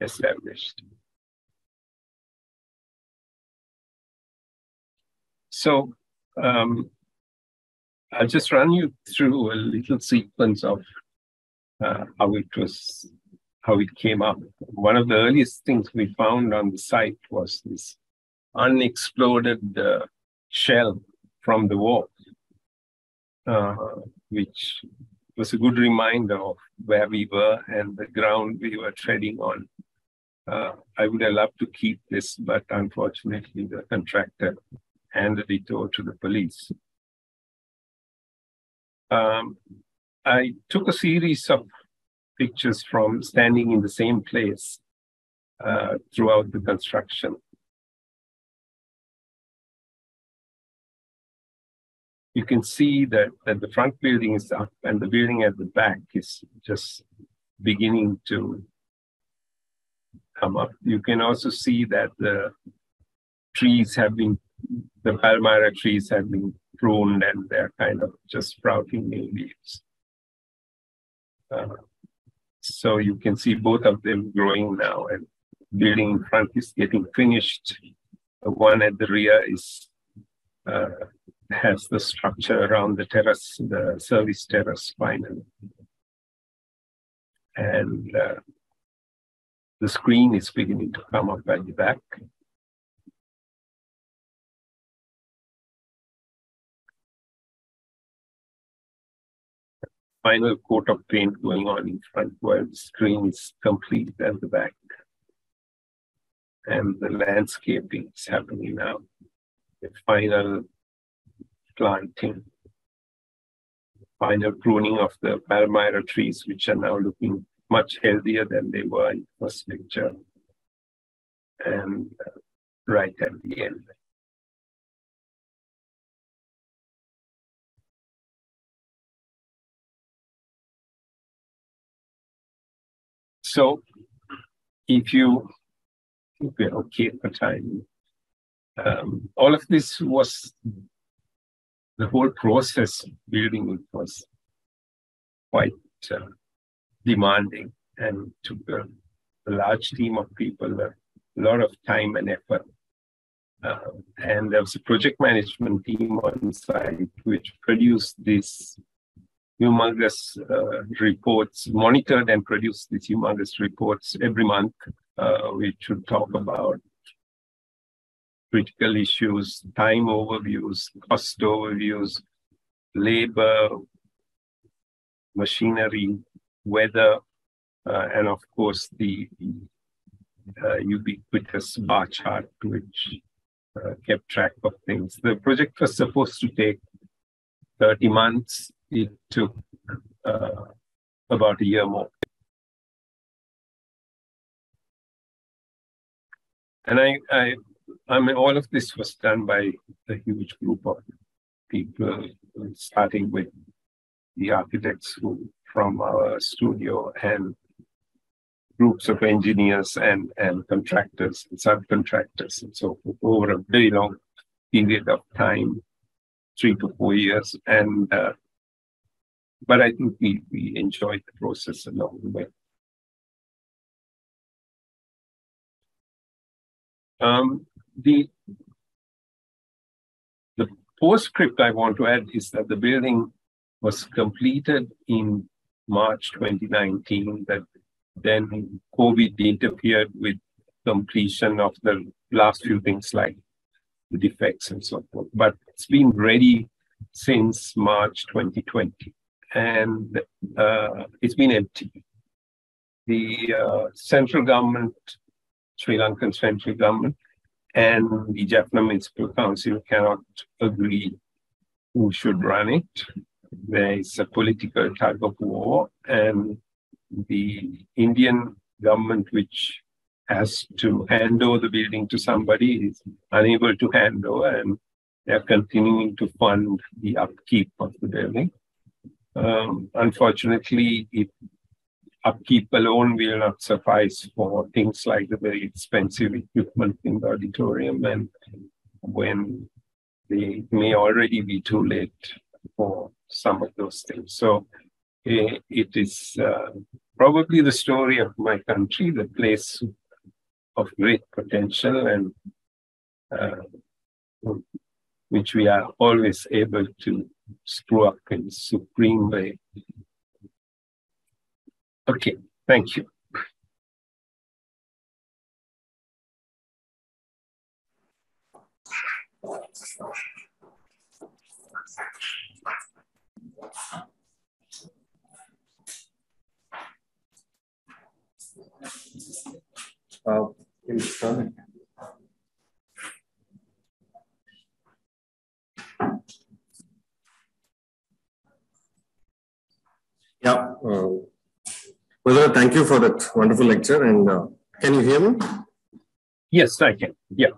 established. So um, I'll just run you through a little sequence of uh, how it was, how it came up. One of the earliest things we found on the site was this unexploded uh, shell from the war, uh, which was a good reminder of where we were and the ground we were treading on. Uh, I would have loved to keep this, but unfortunately, the contractor handed it over to the police. Um, I took a series of pictures from standing in the same place uh, throughout the construction. You can see that, that the front building is up and the building at the back is just beginning to come up. You can also see that the trees have been, the palmyra trees have been pruned and they're kind of just sprouting new leaves. Uh, so you can see both of them growing now and building in front is getting finished. The one at the rear is uh, has the structure around the terrace, the service terrace finally. And uh, the screen is beginning to come up at the back. Final coat of paint going on in front while the screen is complete at the back. And the landscaping is happening now. The final planting, final pruning of the palmyra trees, which are now looking much healthier than they were in the first picture. And uh, right at the end. So if you, if we're okay for time, um, all of this was the whole process building it was quite uh, demanding and took a, a, large team of people, a lot of time and effort. Uh, and there was a project management team on site which produced this humongous uh, reports, monitored and produced these humongous reports every month, uh, which would talk about critical issues, time overviews, cost overviews, labor, machinery, weather, uh, and of course the uh, ubiquitous bar chart, which uh, kept track of things. The project was supposed to take 30 months it took uh, about a year more. And I, I, I mean, all of this was done by a huge group of people, starting with the architects who, from our studio and groups of engineers and, and contractors and subcontractors and so forth over a very long period of time, three to four years. And uh, but I think we, we enjoyed the process along the way. Um, the, the postscript I want to add is that the building was completed in March 2019, that then COVID interfered with completion of the last few things like the defects and so forth. But it's been ready since March 2020 and uh, it's been empty. The uh, central government, Sri Lankan central government, and the Jaffna Municipal Council cannot agree who should run it. There is a political tug of war, and the Indian government, which has to hand over the building to somebody, is unable to hand over, and they're continuing to fund the upkeep of the building. Um, unfortunately, it upkeep alone will not suffice for things like the very expensive equipment in the auditorium and when they may already be too late for some of those things. So uh, it is uh, probably the story of my country, the place of great potential and uh, which we are always able to screw up in supreme way. Okay, thank you.
Uh, Yeah. Uh, well, thank you for that wonderful lecture. And uh, can you hear me?
Yes, I can. Yeah.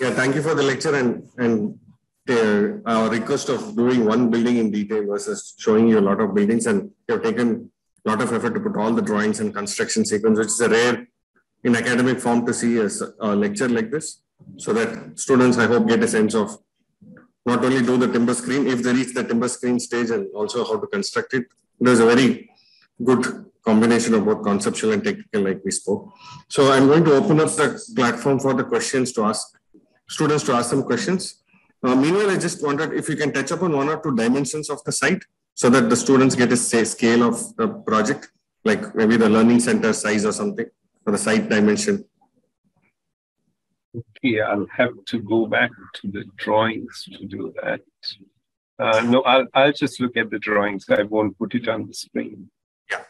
Yeah. Thank you for the lecture and and the, our request of doing one building in detail versus showing you a lot of buildings. And you have taken a lot of effort to put all the drawings and construction sequence, which is a rare in academic form to see a, a lecture like this, so that students, I hope, get a sense of not only do the timber screen, if they reach the timber screen stage, and also how to construct it, there's a very good combination of both conceptual and technical like we spoke. So I'm going to open up the platform for the questions to ask, students to ask some questions. Uh, meanwhile, I just wondered if you can touch upon one or two dimensions of the site so that the students get a say, scale of the project, like maybe the learning center size or something, or the site dimension.
Okay, I'll have to go back to the drawings to do that. Uh, no, I'll, I'll just look at the drawings. I won't put it on the screen.
Yeah.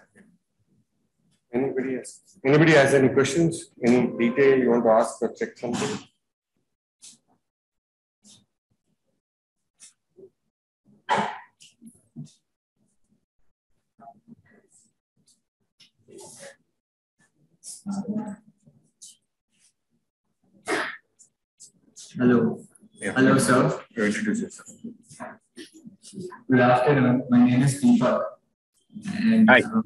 Anybody has, anybody has any questions? Any detail you want to ask or check something?
Hello.
Yeah.
Hello, sir.
You introduce yourself.
Good afternoon. My name is Deepak. And
Hi.
um,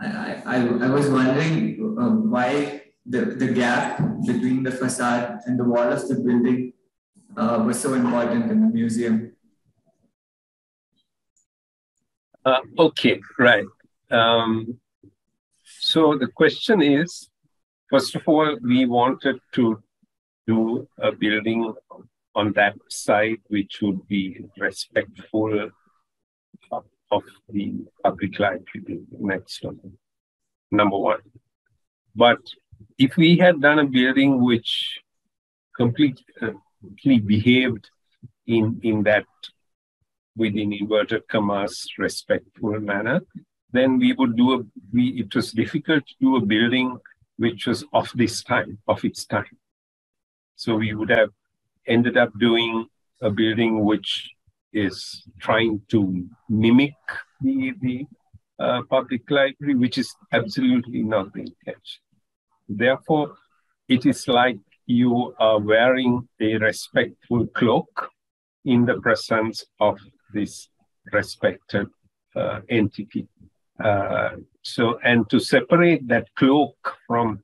I, I, I was wondering uh, why the, the gap between the facade and the wall of the building uh, was so important in the museum.
Uh, okay, right. Um, so the question is, first of all, we wanted to do a building on that side which would be respectful of, of the public library next door. Number one. But if we had done a building which uh, completely behaved in, in that within inverted commas respectful manner, then we would do a we it was difficult to do a building which was of this time, of its time. So we would have ended up doing a building which is trying to mimic the the uh, public library, which is absolutely not the intention. Therefore, it is like you are wearing a respectful cloak in the presence of this respected uh, entity. Uh, so, and to separate that cloak from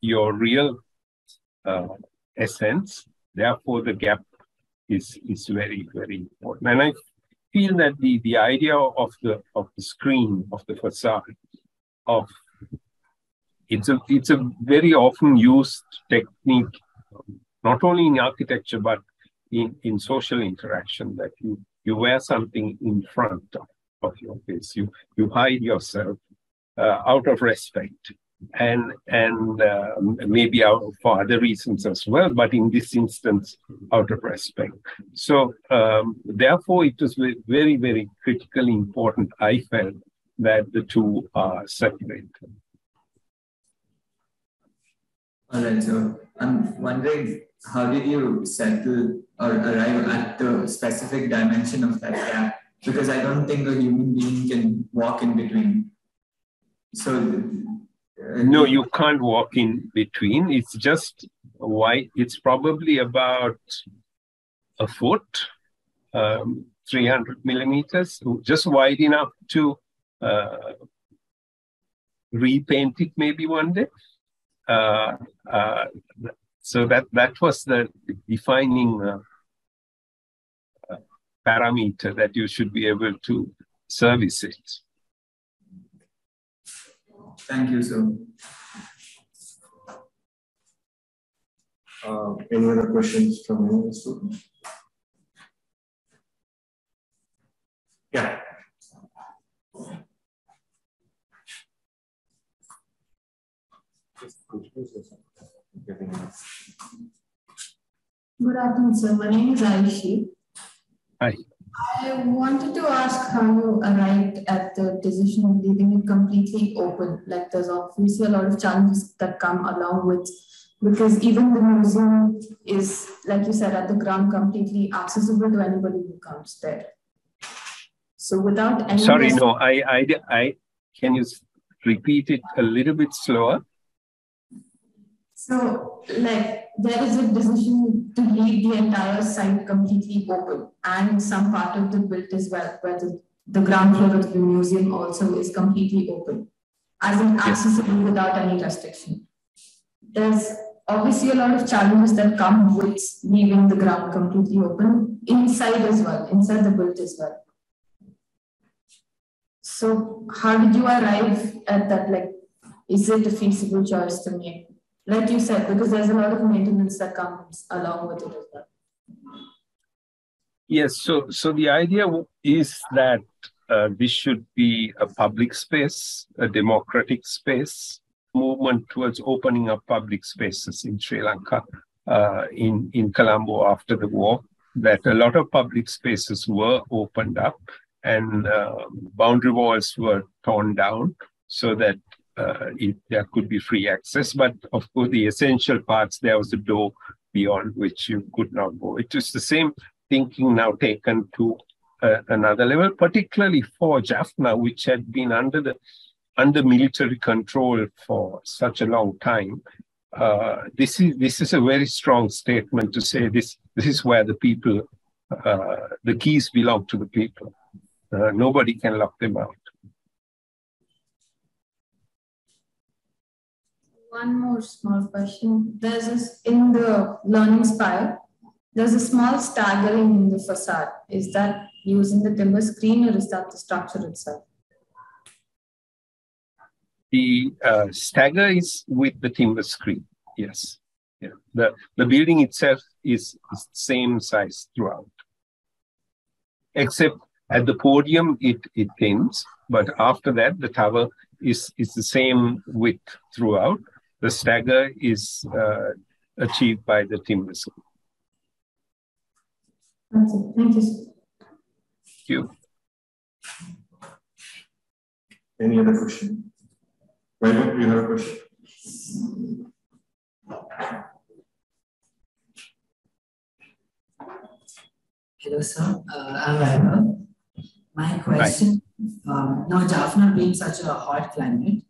your real uh, essence, therefore the gap is is very very important. And I feel that the the idea of the of the screen of the facade of it's a it's a very often used technique, not only in architecture but in in social interaction that you you wear something in front of, of your face. You you hide yourself uh, out of respect and and uh, maybe out for other reasons as well, but in this instance, out of respect. So um, therefore, it was very very critically important. I felt that the two are separated.
All right, so I'm wondering how did you settle or arrive at the specific dimension of that gap? Because I don't think a human being can walk in between. So
No, you can't walk in between. It's just wide. It's probably about a foot, um, 300 millimeters, just wide enough to uh, repaint it maybe one day. Uh, uh, so that that was the defining uh, uh, parameter that you should be able to service it.
Thank you, sir.
Uh, any other questions from any of the students? Yeah.
Good afternoon, sir. My name is Aishi.
Hi.
I wanted to ask how you arrived at the decision of leaving it completely open. Like there's obviously a lot of challenges that come along with because even the museum is, like you said, at the ground completely accessible to anybody who comes there. So without any
Sorry, no, I, I, I, can you repeat it a little bit slower?
So, like, there is a decision to leave the entire site completely open and some part of the built as well, where the, the ground floor of the museum also is completely open, as in accessible yes. without any restriction. There's obviously a lot of challenges that come with leaving the ground completely open inside as well, inside the built as well. So, how did you arrive at that? Like, is it a feasible choice to make? Like you said, because there's a lot of maintenance that comes along with it as well.
Yes, so so the idea is that uh, this should be a public space, a democratic space, movement towards opening up public spaces in Sri Lanka, uh, in in Colombo after the war. That a lot of public spaces were opened up, and uh, boundary walls were torn down so that uh, it, there could be free access. But of course, the essential parts, there was a door beyond which you could not go. It is the same thinking now taken to uh, another level, particularly for Jaffna, which had been under the under military control for such a long time. Uh, this is this is a very strong statement to say this this is where the people uh, the keys belong to the people. Uh, nobody can lock them out.
One more small question. There's this in the learning spire, there's a small staggering in the facade. Is that using the timber screen or is that the structure itself?
The uh, stagger is with the timber screen, yes. Yeah. The, the building itself is, is same size throughout. Except at the podium, it, it ends, but after that, the tower is, is the same width throughout the stagger is uh, achieved by the team timber
Thank you.
Thank you.
Any other question? Vaibhav, you have a question?
Hello, sir. Uh, I'm Vaibhav. My question, um, now Jaffna being such a hot climate,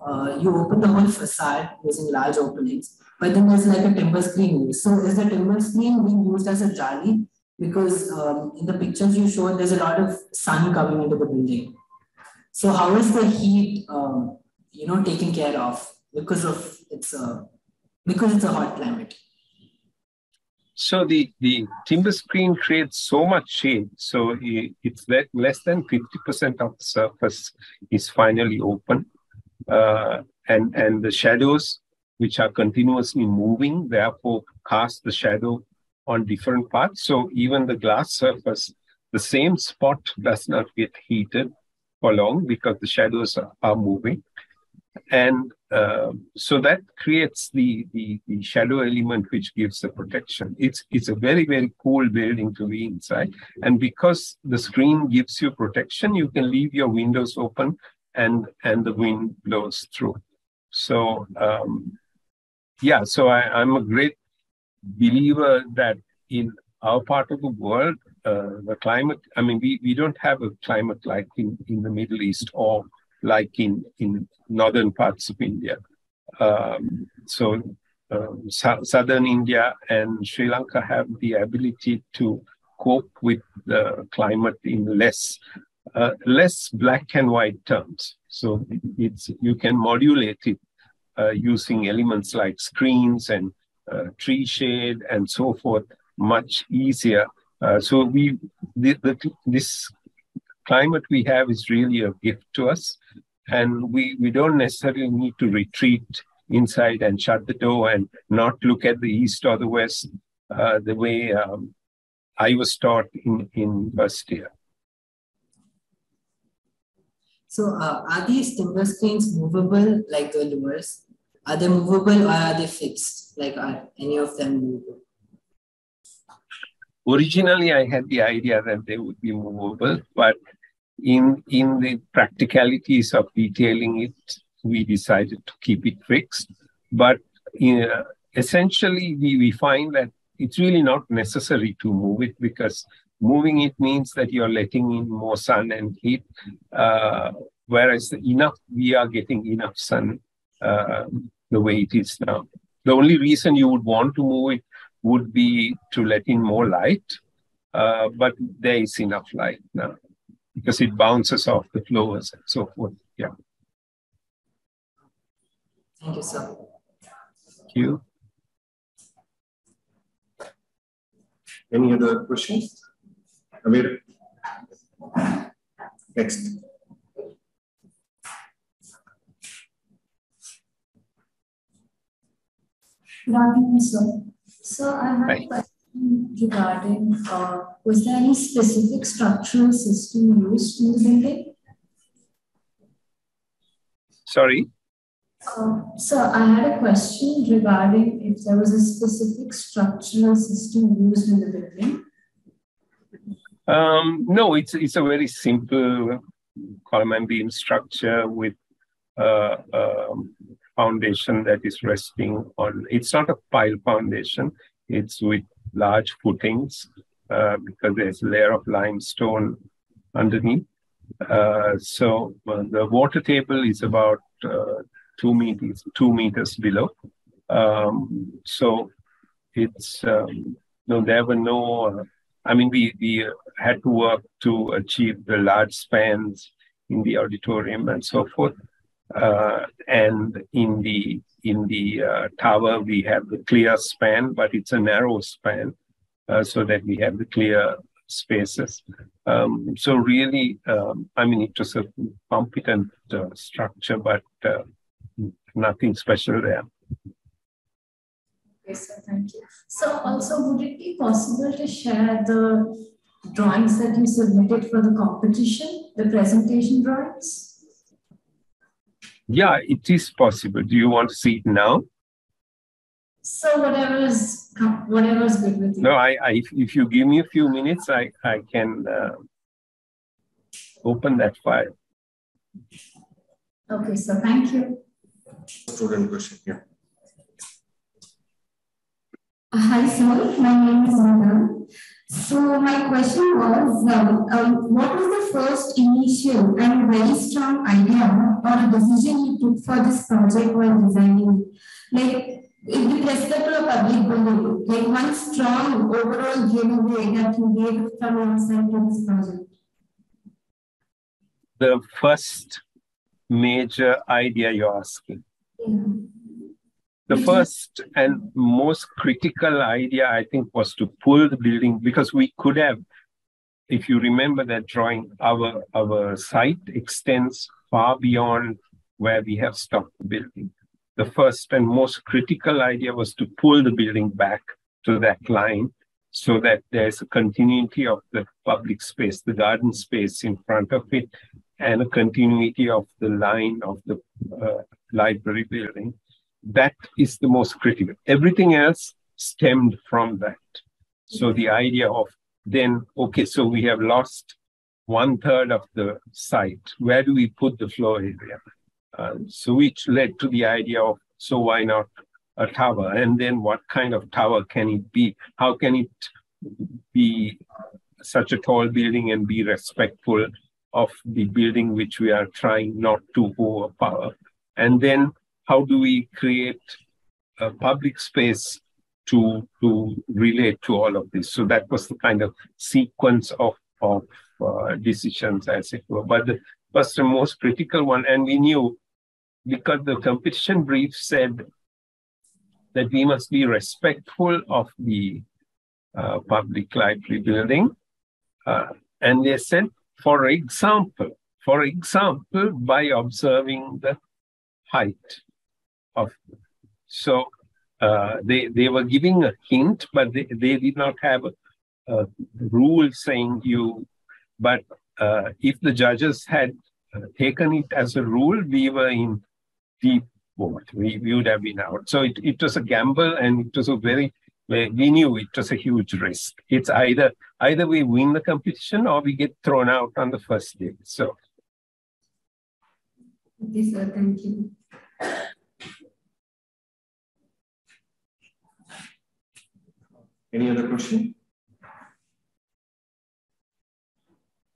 uh, you open the whole facade using large openings, but then there's like a timber screen. So is the timber screen being used as a jali? Because um, in the pictures you showed, there's a lot of sun coming into the building. So how is the heat, um, you know, taken care of because of it's a because it's a hot climate?
So the, the timber screen creates so much shade. So it's less than 50% of the surface is finally open uh, and and the shadows which are continuously moving therefore cast the shadow on different parts. So even the glass surface the same spot does not get heated for long because the shadows are, are moving. And uh, so that creates the, the, the shadow element which gives the protection. It's it's a very very cool building to be inside. And because the screen gives you protection you can leave your windows open and and the wind blows through. So um, yeah, so I, am a great believer that in our part of the world, uh, the climate. I mean, we, we don't have a climate like in, in the Middle East or like in in northern parts of India. Um, so um, southern India and Sri Lanka have the ability to cope with the climate in less uh, less black and white terms. So it's you can modulate it uh, using elements like screens and uh, tree shade and so forth much easier. Uh, so we the, the, this climate we have is really a gift to us, and we we don't necessarily need to retreat inside and shut the door and not look at the east or the west uh, the way um, I was taught in in first year.
So uh, are these timber screens movable like the louvres? Are they movable or are they fixed? Like are any of them movable?
Originally, I had the idea that they would be movable, but in in the practicalities of detailing it, we decided to keep it fixed. But uh, essentially, we, we find that it's really not necessary to move it because moving it means that you're letting in more sun and heat, uh, whereas enough we are getting enough sun uh, the way it is now. The only reason you would want to move it would be to let in more light, uh, but there is enough light now because it bounces off the floors and so forth. Yeah.
Thank you, sir.
Thank you.
Any other questions? Amir? Next.
Good afternoon, sir. So I have
Hi.
a question regarding, uh, was there any specific structural system used in the building?
Sorry.
Uh, so I had a question regarding if there was a specific structural system used in the building.
Um, no, it's it's a very simple column and beam structure with uh, um, foundation that is resting on. It's not a pile foundation. It's with large footings uh, because there's a layer of limestone underneath. Uh, so uh, the water table is about uh, two meters two meters below. Um, so it's um, no, there were no. I mean, we we had to work to achieve the large spans in the auditorium and so forth. Uh, and in the in the uh, tower, we have the clear span, but it's a narrow span, uh, so that we have the clear spaces. Um, so really, um, I mean, it was a competent uh, structure, but uh, nothing special there.
Okay, sir, thank you. So also, would it be possible to share the drawings that you submitted for the competition, the presentation drawings?
Yeah, it is possible. Do you want to see it now?
So whatever is whatever is good with you.
No, I, I if, if you give me a few minutes, I, I can uh, open that file.
Okay, so thank you.
Student question, yeah.
Hi, sir. My name is Madam. So my question was, um, um, what was the first initial and very strong idea or a decision you took for this project while designing? Like, with respect to a public building, like one strong overall giveaway that you gave from your side to this project.
The first major idea you're asking.
Yeah.
The first and most critical idea, I think, was to pull the building because we could have, if you remember that drawing, our, our site extends far beyond where we have stopped the building. The first and most critical idea was to pull the building back to that line so that there's a continuity of the public space, the garden space in front of it, and a continuity of the line of the uh, library building that is the most critical. Everything else stemmed from that. So the idea of then, okay, so we have lost one third of the site. Where do we put the floor area? Uh, so which led to the idea of, so why not a tower? And then what kind of tower can it be? How can it be such a tall building and be respectful of the building which we are trying not to overpower? And then how do we create a public space to to relate to all of this so that was the kind of sequence of of uh, decisions as it were but the, was the most critical one. And we knew because the competition brief said that we must be respectful of the uh, public library building. Uh, and they said, for example, for example, by observing the height of. So uh, they, they were giving a hint, but they, they did not have a, a rule saying you, but uh, if the judges had uh, taken it as a rule, we were in deep water. We, we would have been out. So it, it was a gamble and it was a very, we knew it was a huge risk. It's either either we win the competition or we get thrown out on the first day. So.
Thank you.
Any other question?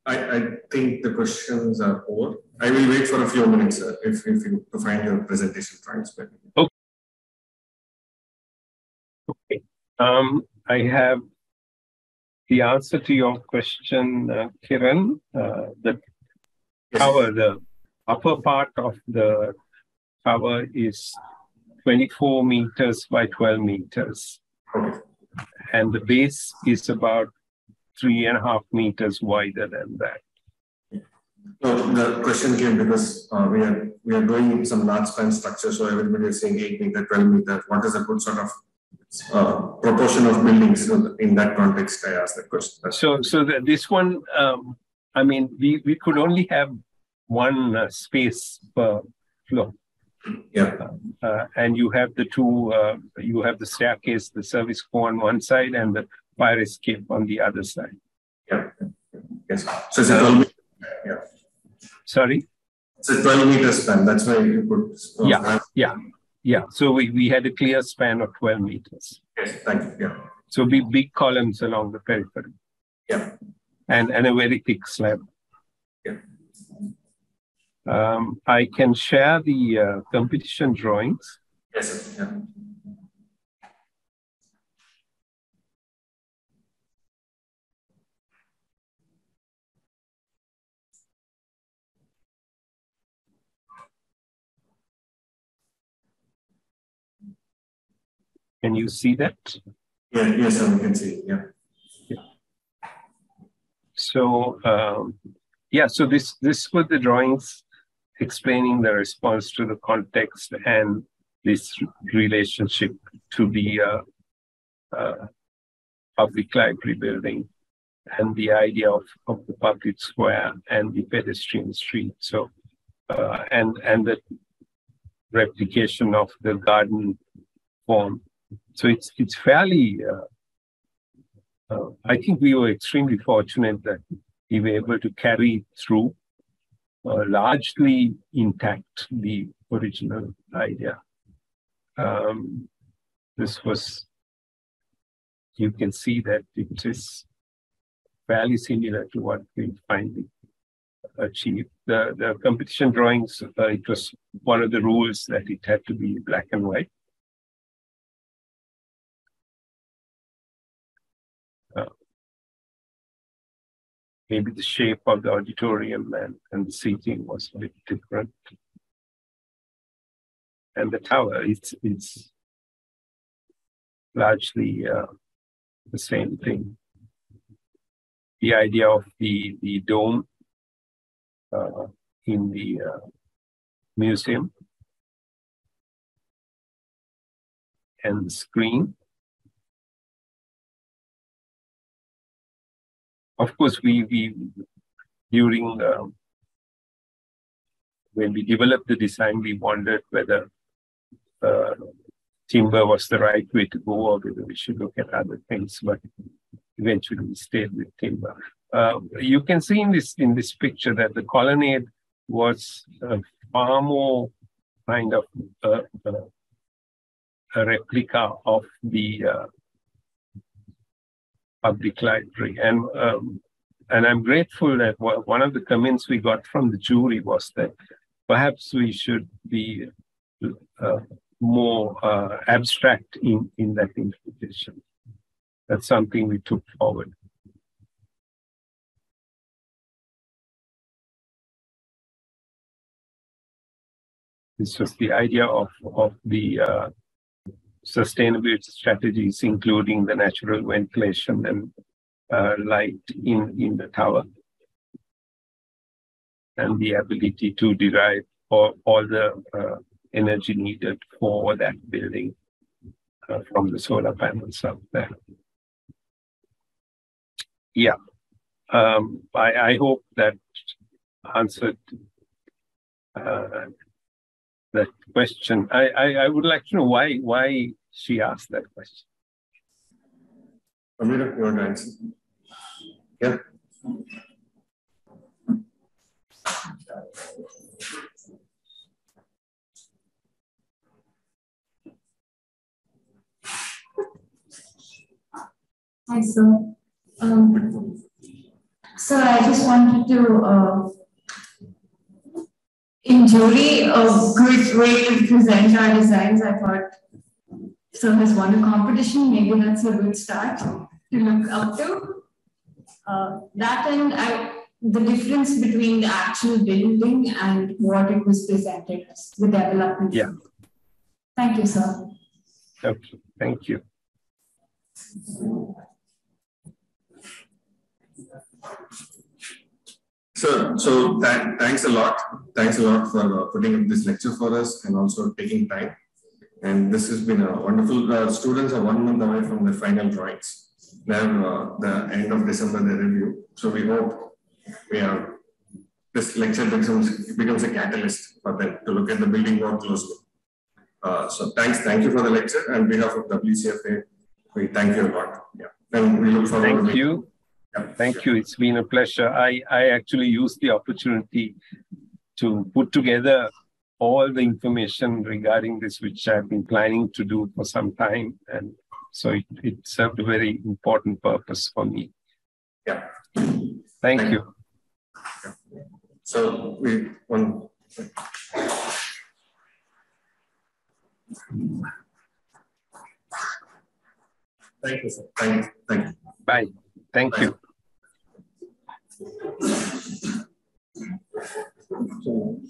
I, I think the questions are over. I will wait for a few minutes uh, if, if you to find your presentation transparent.
Okay. okay. Um, I have the answer to your question, uh, Kiran. Uh, the tower, the upper part of the tower is 24 meters by 12 meters.
Okay.
And the base is about three and a half meters wider than that.
No, the question came because uh, we are we are doing some large span structure, so everybody is saying 8 meter, 12 meter. What is a good sort of uh, proportion of buildings in that context? I asked that question.
So, so the, this one, um, I mean, we, we could only have one uh, space per floor.
Yeah.
Uh, and you have the two, uh, you have the staircase, the service core on one side and the fire escape on the other side.
Yeah. Yes. So it's a 12 meter. Yeah.
Sorry?
It's a 12 meter span. That's why you put.
Uh, yeah. Yeah. Yeah. So we, we had a clear span of 12 meters.
Yes. Thank you. Yeah.
So big, big columns along the periphery.
Yeah.
And, and a very thick slab.
Yeah.
Um, I can share the uh, competition drawings.
Yes. Yeah.
Can you see that?
Yeah, yes, sir, we can see. Yeah. yeah.
So um, yeah, so this this were the drawings explaining the response to the context and this relationship to the uh, uh, public library building and the idea of, of the public square and the pedestrian street. So, uh, and, and the replication of the garden form. So it's, it's fairly, uh, uh, I think we were extremely fortunate that we were able to carry through uh, largely intact the original idea. Um, this was, you can see that it is fairly similar to what we finally achieved. The, the competition drawings, uh, it was one of the rules that it had to be black and white. Maybe the shape of the auditorium and, and the seating was a bit different. And the tower, it's, it's largely uh, the same thing. The idea of the, the dome uh, in the uh, museum and the screen Of course, we, we during uh, when we developed the design, we wondered whether uh, timber was the right way to go or whether we should look at other things, but eventually we stayed with timber. Uh, you can see in this in this picture that the colonnade was far more kind of uh, uh, a replica of the uh, public library. And um, and I'm grateful that one of the comments we got from the jury was that perhaps we should be uh, more uh, abstract in, in that interpretation. That's something we took forward. this was the idea of, of the uh, sustainability strategies, including the natural ventilation and uh, light in, in the tower and the ability to derive all, all the uh, energy needed for that building uh, from the solar panels up there. Yeah, um, I, I hope that answered uh, that question. I, I, I would like to know why why she asked that question.
Amira, you want to answer? Yeah.
Hi, sir. Um, so I just wanted to, uh, in jury, a good way to present our designs. I thought Sir has won a competition. Maybe that's a good start to look up to. Uh, that and I, the difference between the actual building and what it was presented as, the development.
Yeah.
Thank you, sir.
Okay, thank you.
So, so th thanks a lot. Thanks a lot for uh, putting up this lecture for us and also taking time. And this has been a wonderful, uh, students are one month away from their final drawings. They have uh, the end of December, the review. So we hope we are, this lecture becomes, becomes a catalyst for them to look at the building more closely. Uh, so thanks, thank you for the lecture. And behalf of WCFA, we thank you a lot. Yeah. And we look forward
Thank
to
you. Thank you. It's been a pleasure. I, I actually used the opportunity to put together all the information regarding this, which I've been planning to do for some time. And so it, it served a very important purpose for me.
Yeah. Thank
you.
So we one. Thank you, sir. Thank you. Thank you.
Bye. Thank you.
So